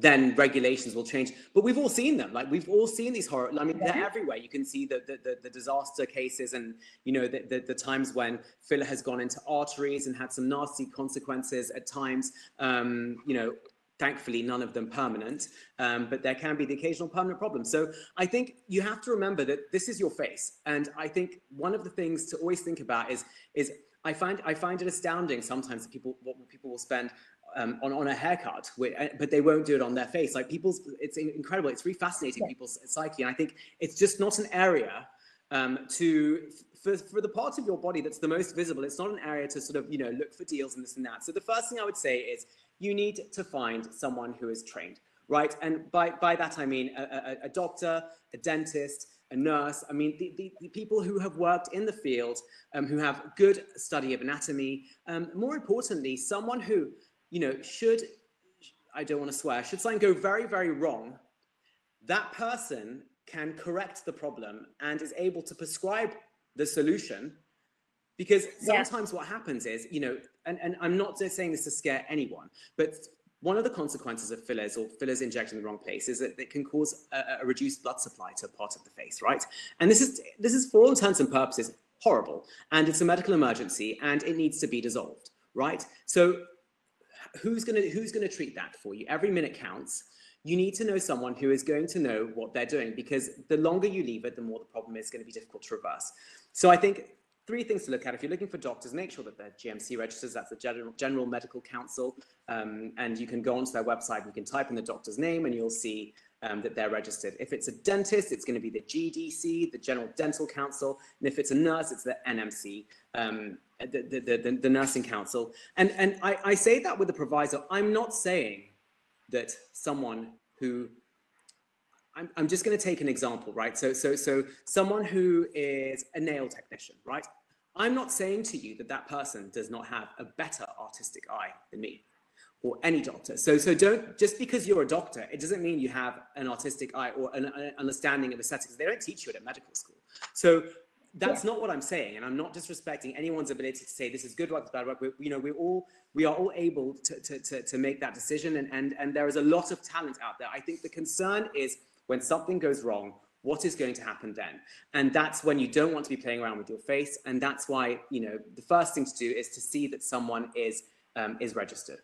then regulations will change. But we've all seen them. Like we've all seen these horror. I mean, yeah. they're everywhere. You can see the, the the, the disaster cases, and you know the, the, the times when filler has gone into arteries and had some nasty consequences at times. Um, you know, thankfully none of them permanent um, but there can be the occasional permanent problem so i think you have to remember that this is your face and i think one of the things to always think about is is i find i find it astounding sometimes that people what people will spend um, on, on a haircut, uh, but they won't do it on their face. Like people's, it's incredible. It's really fascinating, yeah. people's psyche. And I think it's just not an area um, to, for, for the part of your body that's the most visible, it's not an area to sort of, you know, look for deals and this and that. So the first thing I would say is you need to find someone who is trained, right? And by, by that, I mean a, a, a doctor, a dentist, a nurse. I mean, the, the, the, people who have worked in the field, um, who have good study of anatomy. Um, more importantly, someone who you know, should, I don't want to swear, should something go very, very wrong, that person can correct the problem and is able to prescribe the solution. Because sometimes yeah. what happens is, you know, and, and I'm not saying this to scare anyone, but one of the consequences of fillers or fillers injected in the wrong place is that it can cause a, a, reduced blood supply to a part of the face, right? And this is this is for all intents and purposes horrible, and it's a medical emergency, and it needs to be dissolved, right? So who's going to who's going to treat that for you every minute counts you need to know someone who is going to know what they're doing because the longer you leave it the more the problem is going to be difficult to reverse so i think three things to look at if you're looking for doctors make sure that they're gmc registers that's the general, general medical council um, and you can go onto their website you can type in the doctor's name and you'll see um, that they're registered. If it's a dentist, it's going to be the GDC, the General Dental Council, and if it's a nurse, it's the NMC. Um, the, the, the, the, nursing council. And, and I, I say that with a proviso. I'm not saying that someone who I'm, I'm just going to take an example, right? So, so, so someone who is a nail technician, right? I'm not saying to you that that person does not have a better artistic eye than me or any doctor. So, so don't just because you're a doctor, it doesn't mean you have an artistic eye or an, an understanding of aesthetics. They don't teach you it at medical school. So that's yeah. not what I'm saying, and I'm not disrespecting anyone's ability to say this is good work, this bad work. We, you know, we're all we are all able to, to, to, to make that decision, and, and and there is a lot of talent out there. I think the concern is when something goes wrong, what is going to happen then? And that's when you don't want to be playing around with your face, and that's why you know the first thing to do is to see that someone is um, is registered.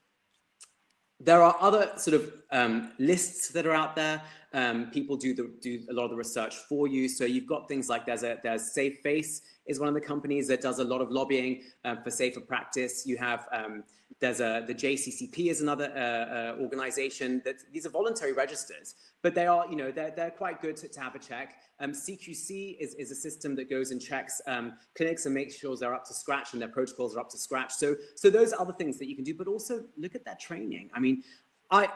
There are other sort of um, lists that are out there. Um, people do the, do a lot of the research for you. So you've got things like there's a there's Save Face is one of the companies that does a lot of lobbying um, for safer practice. You have um, there's a the JCCP is another uh, uh, organization that these are voluntary registers, but they are you know they're they're quite good to, to have a check. Um, CQC is, is a system that goes and checks um, clinics and makes sure they're up to scratch and their protocols are up to scratch. So, so those are other things that you can do, but also look at that training. I mean, I,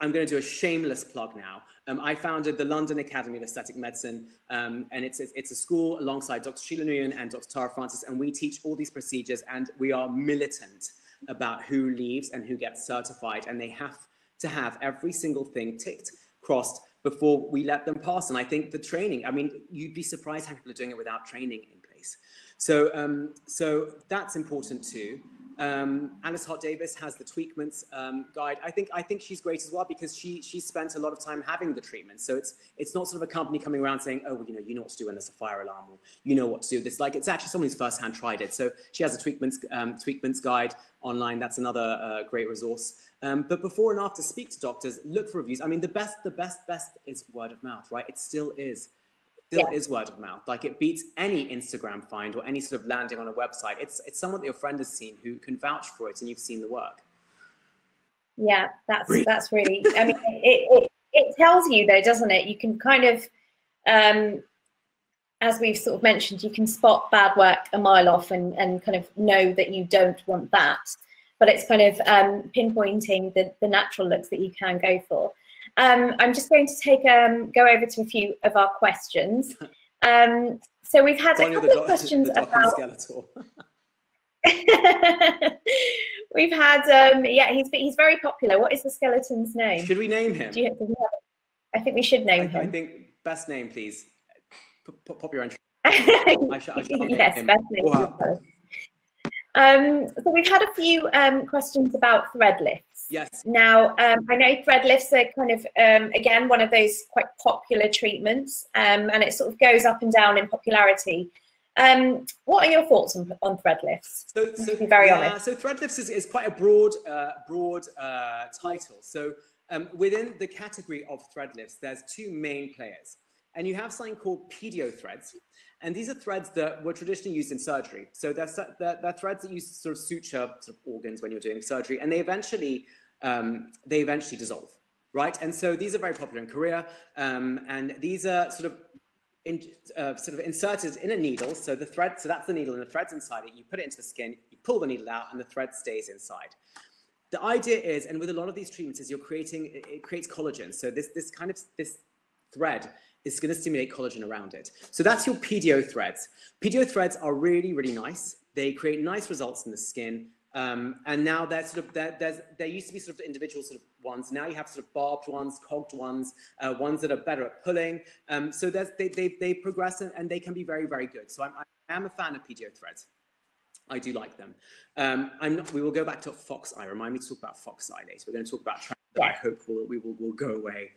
I'm going to do a shameless plug now. Um, I founded the London Academy of Aesthetic Medicine, um, and it's a, it's a school alongside Dr. Sheila Nguyen and Dr. Tara Francis, and we teach all these procedures, and we are militant about who leaves and who gets certified, and they have to have every single thing ticked, crossed, before we let them pass. And I think the training, I mean, you'd be surprised how people are doing it without training in place. So, um, so that's important too. Um, Alice Hart Davis has the Tweakments um, guide. I think I think she's great as well because she she spent a lot of time having the treatment. So it's it's not sort of a company coming around saying, oh, well, you know, you know what to do when there's a fire alarm, or you know what to do. This like it's actually someone who's firsthand tried it. So she has a Tweakments um, Tweakments guide online. That's another uh, great resource. Um, but before and after, speak to doctors, look for reviews. I mean, the best, the best, best is word of mouth, right? It still is. Still yeah. is word of mouth. Like it beats any Instagram find or any sort of landing on a website. It's it's someone that your friend has seen who can vouch for it, and you've seen the work. Yeah, that's that's really. I mean, it, it it tells you though, doesn't it? You can kind of, um, as we've sort of mentioned, you can spot bad work a mile off and and kind of know that you don't want that but it's kind of um, pinpointing the, the natural looks that you can go for. Um, I'm just going to take um, go over to a few of our questions. Um, so we've had a couple of questions about. we've had um, yeah he's he's very popular. What is the skeleton's name? Should we name him? You, I think we should name I, him. I think best name, please. P pop your entry. I I yes, best name. Um, so we've had a few um, questions about thread lifts. Yes. Now, um, I know thread lifts are kind of, um, again, one of those quite popular treatments, um, and it sort of goes up and down in popularity. Um, what are your thoughts on, on thread lifts? So, so to be very yeah, honest. So thread lifts is, is quite a broad, uh, broad uh, title. So within the category of thread lifts, there's two main players. And you have something called PDO threads, and these are threads that were traditionally used in surgery. So they're, they're, they're threads that you sort of suture sort of organs when you're doing surgery, and they eventually um, they eventually dissolve, right? And so these are very popular in Korea, um, and these are sort of in, uh, sort of inserted in a needle. So the thread, so that's the needle, and the thread's inside it. You put it into the skin, you pull the needle out, and the thread stays inside. The idea is, and with a lot of these treatments, is you're creating it creates collagen. So this this kind of this thread is going to stimulate collagen around it. So that's your PDO threads. PDO threads are really, really nice. They create nice results in the skin. Um, and now there's sort of there, there's there used to be sort of individual sort of ones. Now you have sort of barbed ones, cogged ones, uh, ones that are better at pulling. Um, so there's they they they progress and, they can be very very good. So I'm I am a fan of PDO threads. I do like them. Um, I'm not, we will go back to fox eye. Remind me to talk about fox eye later. We're going to talk about that I hope will, we will, will go away.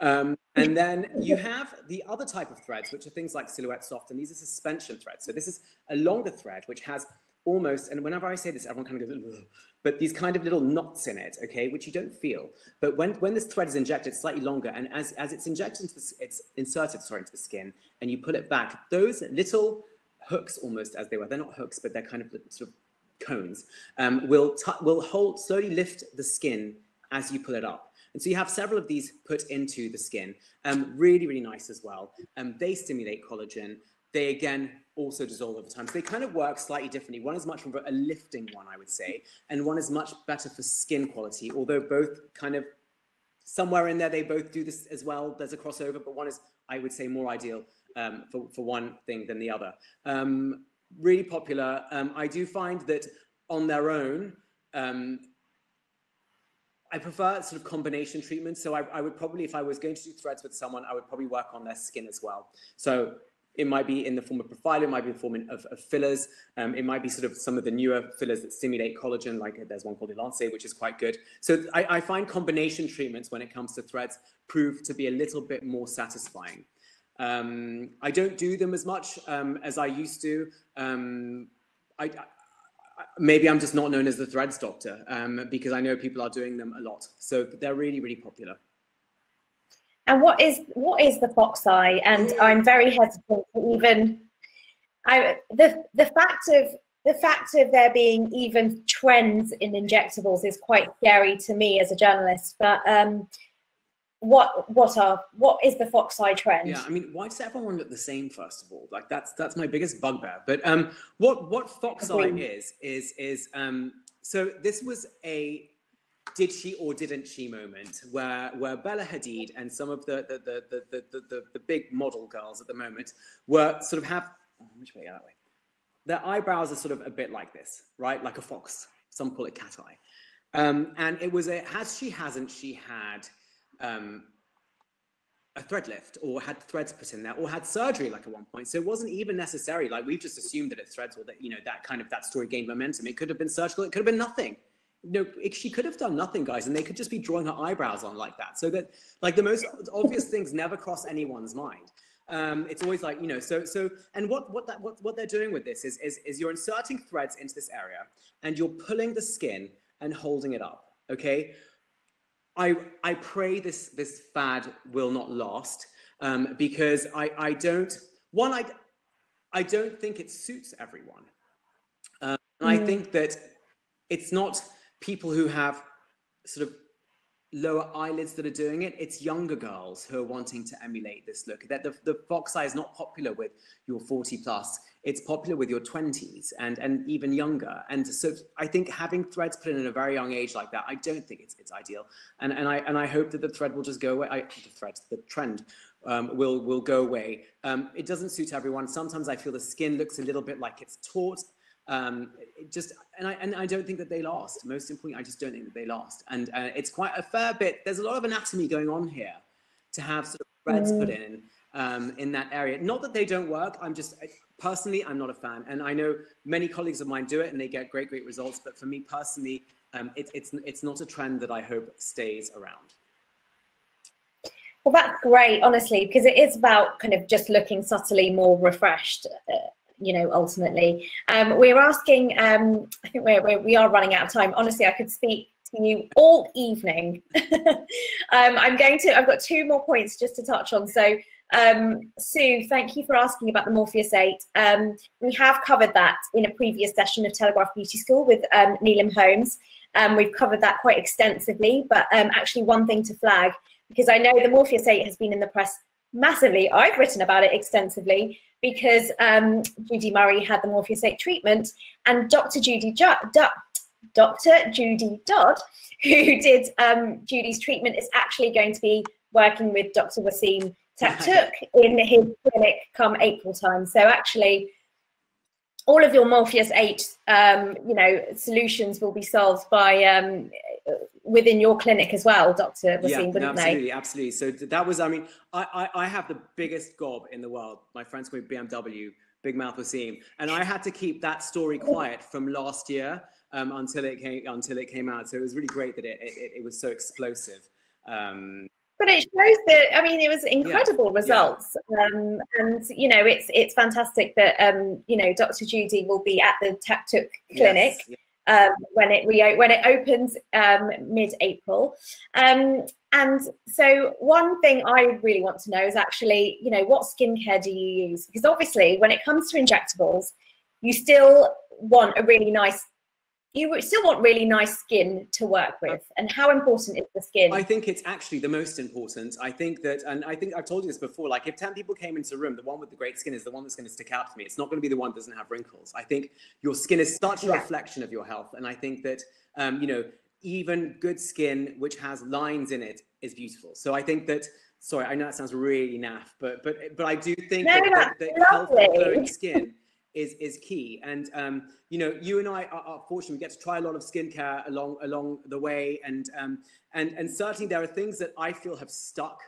Um, and then you have the other type of threads, which are things like Silhouette Soft, and these are suspension threads. So this is a longer thread, which has almost, and whenever I say this, everyone kind of goes, Ugh. but these kind of little knots in it, okay, which you don't feel. But when, when this thread is injected, it's slightly longer, and as, as it's injected into the, it's inserted, sorry, into the skin, and you pull it back, those little hooks almost as they were, they're not hooks, but they're kind of sort of cones, um, will, will hold, slowly lift the skin as you pull it up. And so you have several of these put into the skin. Um, really, really nice as well. Um, they stimulate collagen. They again also dissolve over time. So they kind of work slightly differently. One is much more a lifting one, I would say, and one is much better for skin quality, although both kind of somewhere in there they both do this as well. There's a crossover, but one is, I would say, more ideal um, for, for one thing than the other. Um, really popular. Um, I do find that on their own, um, I prefer sort of combination treatments. So I, I, would probably, if I was going to do threads with someone, I would probably work on their skin as well. So it might be in the form of Profhilo, it might be in the form of, of fillers. Um, it might be sort of some of the newer fillers that stimulate collagen, like there's one called Ellansé, which is quite good. So I, I, find combination treatments when it comes to threads prove to be a little bit more satisfying. Um, I don't do them as much um, as I used to. Um, I, maybe I'm just not known as the threads doctor um, because I know people are doing them a lot. So they're really, really popular. And what is what is the fox eye? And I'm very hesitant to even I the the fact of the fact of there being even trends in injectables is quite scary to me as a journalist. But um, what what are what is the fox eye trend? Yeah, I mean, why does everyone look the same? First of all, like that's that's my biggest bugbear. But um, what what fox eye is is is um, so this was a did she or didn't she moment where where Bella Hadid and some of the the the the the, the, the big model girls at the moment were sort of have oh, which way that way. Their eyebrows are sort of a bit like this, right? Like a fox. Some call it cat eye. Um, and it was a has she hasn't she had um, a thread lift or had threads put in there or had surgery like at one point. So it wasn't even necessary. Like we've just assumed that it's threads or that, you know, that kind of, that story gained momentum. It could have been surgical. It could have been nothing. No, she could have done nothing, guys, and they could just be drawing her eyebrows on like that. So that, like, the most obvious things never cross anyone's mind. Um, it's always like, you know, so so, and what what that what what they're doing with this is is is you're inserting threads into this area, and you're pulling the skin and holding it up. Okay, I, I pray this, this fad will not last um, because I, I don't, one, I, I don't think it suits everyone. Um, mm. I think that it's not people who have sort of lower eyelids that are doing it. It's younger girls who are wanting to emulate this look. That the, the fox eye is not popular with your 40 plus. It's popular with your 20s and, and even younger. And so I think having threads put in at a very young age like that, I don't think it's, it's ideal. And, and, I, and I hope that the thread will just go away. I, the thread, the trend um, will, will go away. Um, it doesn't suit everyone. Sometimes I feel the skin looks a little bit like it's taut um, just and I and I don't think that they last. Most importantly, I just don't think that they last. And uh, it's quite a fair bit. There's a lot of anatomy going on here to have sort of threads mm. put in. um, in that area. Not that they don't work. I'm just personally, I'm not a fan. And I know many colleagues of mine do it and they get great, great results. But for me personally, um, it, it's, it's not a trend that I hope stays around. Well, that's great, honestly, because it is about kind of just looking subtly more refreshed. You know, ultimately, um, we're asking. Um, I think we're, we're we are running out of time. Honestly, I could speak to you all evening. um, I'm going to. I've got two more points just to touch on. So um, Sue, thank you for asking about the Morpheus 8. Um, we have covered that in a previous session of Telegraph Beauty School with um, Neelam Holmes. Um, we've covered that quite extensively, but um, actually one thing to flag, because I know the Morpheus 8 has been in the press massively. I've written about it extensively because um, Judy Murray had the Morpheus 8 treatment and Dr. Judy, Ju- Dr. Judy Dodd, who did Judy's treatment, is actually going to be working with Dr. Wassim Taktouk in his clinic come April time. So actually, all of your Morpheus 8, um, you know, solutions will be solved by um, within your clinic as well, Dr. Wassim, yeah, wouldn't no, absolutely, they? Absolutely, So that was, I mean, I, I, I have the biggest gob in the world. My friends call me BMW, Big Mouth Wassim. And I had to keep that story quiet from last year um, until it came until it came out. So it was really great that it, it, it was so explosive. Um, but it shows that I mean it was incredible yeah. results, yeah. Um, and you know it's it's fantastic that um, you know Dr. Judy will be at the Taktouk clinic yes. um, when it re- when it opens um, mid-April. Um, and so one thing I really want to know is actually you know what skincare do you use? Because obviously when it comes to injectables, you still want a really nice you still want really nice skin to work with and how important is the skin? I think it's actually the most important. I think that and i think i've told you this before like if 10 people came into a room the one with the great skin is the one that's going to stick out for me. It's not going to be the one that doesn't have wrinkles. I think your skin is such a yeah. reflection of your health and i think that um, you know even good skin which has lines in it is beautiful. So i think that sorry i know that sounds really naff but but but i do think no, that, that, that healthy skin is is key. And um, you know, you and I are, are, fortunate; we get to try a lot of skincare along along the way. And um, and and certainly there are things that I feel have stuck,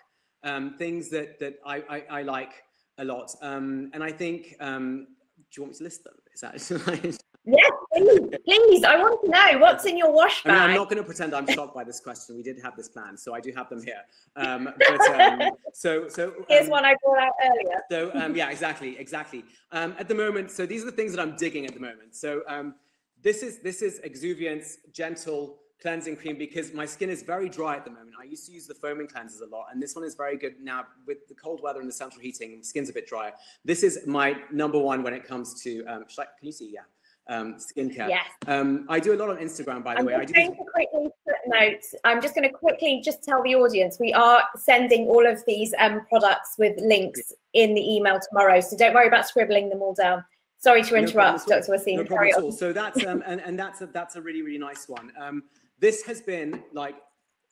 um, things that that I, I, I like a lot. Um, and I think, um, do you want me to list them? Is that Yes, please, please. I want to know what's in your wash bag. I mean, I'm not going to pretend I'm shocked by this question. We did have this plan, so I do have them here. Um, but um, so so um, here's one I brought out earlier. So um, yeah, exactly, exactly. Um, at the moment, so these are the things that I'm digging at the moment. So um, this is this is Exuviance Gentle cleansing cream because my skin is very dry at the moment. I used to use the foaming cleansers a lot, and this one is very good now with the cold weather and the central heating. Skin's a bit drier. This is my number one when it comes to. Um, I, can you see? Yeah um, skincare. Yes. Um, I do a lot on Instagram, by the I'm way. I'm going to quickly put notes. I'm just going to quickly just tell the audience we are sending all of these um, products with links in the email tomorrow. So don't worry about scribbling them all down. Sorry to interrupt, no Dr. Wassim. No problem at all. So that's um, and, and that's a, that's a really really nice one. Um, this has been like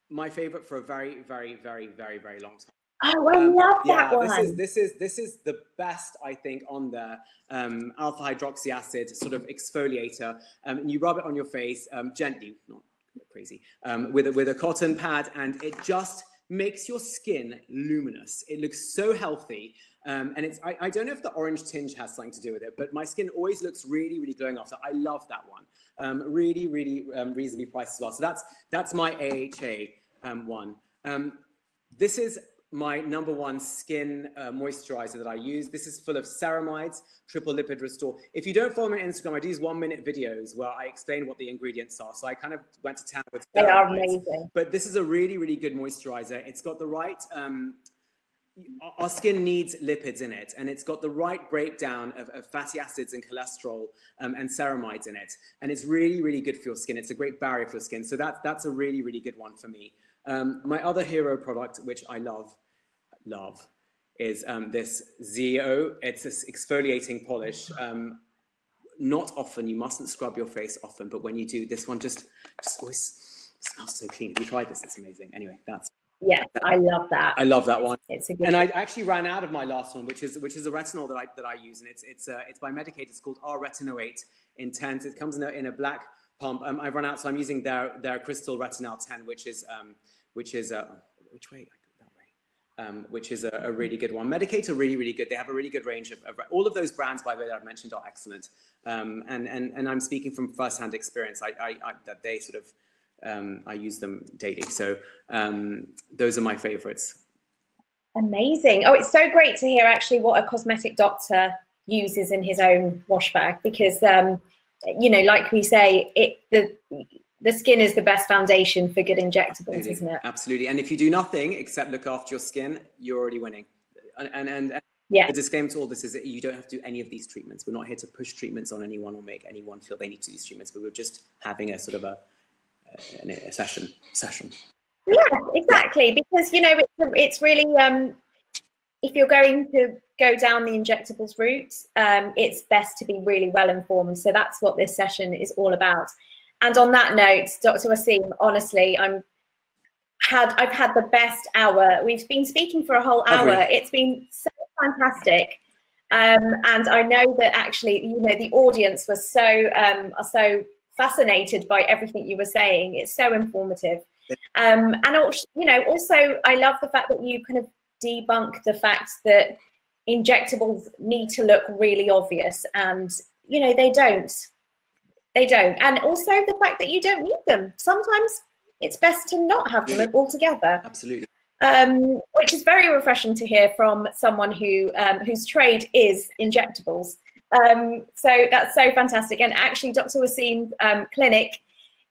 my favorite for a very very very very very long time. Oh, I um, love that yeah, one. This is this is this is the best I think on the um, alpha hydroxy acid sort of exfoliator. Um, and you rub it on your face um, gently, not crazy, um, with a, with a cotton pad, and it just makes your skin luminous. It looks so healthy. Um, and it's I, I, don't know if the orange tinge has something to do with it, but my skin always looks really, really glowing after. I love that one. Um, really, really um, reasonably priced as well. So that's that's my AHA um, one. Um, this is my number one skin uh, moisturizer that I use. This is full of ceramides, triple lipid restore. If you don't follow me on Instagram, I do these one minute videos where I explain what the ingredients are. So I kind of went to town with They are amazing. But this is a really, really good moisturizer. It's got the right, um, our skin needs lipids in it, and it's got the right breakdown of, of fatty acids and cholesterol um, and ceramides in it. And it's really, really good for your skin. It's a great barrier for your skin. So that, that's a really, really good one for me. Um, my other hero product, which I love, love is um, this ZO. It's this exfoliating polish. Um, not often, you mustn't scrub your face often, but when you do, this one just, just always smells so clean. If you tried this, it's amazing. Anyway, that's yeah, I love that. I love that one. It's a good and I actually ran out of my last one, which is which is a retinol that I that I use, and it's it's uh, it's by Medik8. It's called R-retinoate Intense. It comes in a, in a black pump. Um, I've run out, so I'm using their their Crystal Retinol 10, which is um, which is uh, which way um, which is a, a, really good one. Medik8 are really, really good. They have a really good range of, of all of those brands, by the way, that I've mentioned are excellent. Um, and, and, and I'm speaking from firsthand experience I, I, I that they sort of, um, I use them daily. So um, those are my favorites. Amazing. Oh, it's so great to hear actually what a cosmetic doctor uses in his own wash bag because, um, you know, like we say, it the the skin is the best foundation for good injectables, isn't it? Absolutely. And if you do nothing except look after your skin, you're already winning. And, and, and yeah. the disclaimer to all this is that you don't have to do any of these treatments. We're not here to push treatments on anyone or make anyone feel they need to do these treatments, but we're just having a sort of a, a, a session. Session. Yeah, exactly. Because you know it's it's really um, if you're going to go down the injectables route, um, it's best to be really well informed. So that's what this session is all about. And on that note, Dr. Wassim, honestly, I'm had I've had the best hour. We've been speaking for a whole hour. It's been so fantastic. Um, and I know that actually, you know, the audience was so um, are so fascinated by everything you were saying. It's so informative. Um, and also, you know, also I love the fact that you kind of debunk the fact that injectables need to look really obvious, and you know they don't. They don't. And also the fact that you don't need them. Sometimes it's best to not have them altogether. Absolutely. Um, which is very refreshing to hear from someone who um, whose trade is injectables. Um, so that's so fantastic. And actually, Dr. Wassim um, Clinic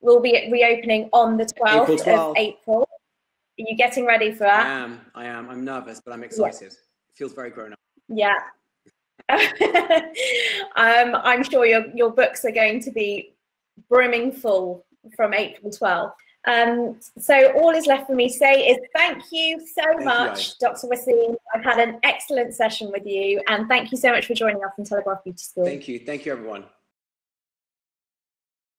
will be reopening on the 12th April 12. of April. Are you getting ready for that? I am. I am. I'm nervous, but I'm excited. Yeah. It feels very grown up. Yeah. um, I'm sure your, your books are going to be brimming full from April 12th. Um, so all is left for me to say is thank you so thank much, you, Dr. Wassim. I've had an excellent session with you, and thank you so much for joining us in Telegraph Beauty School. Thank you. Thank you, everyone.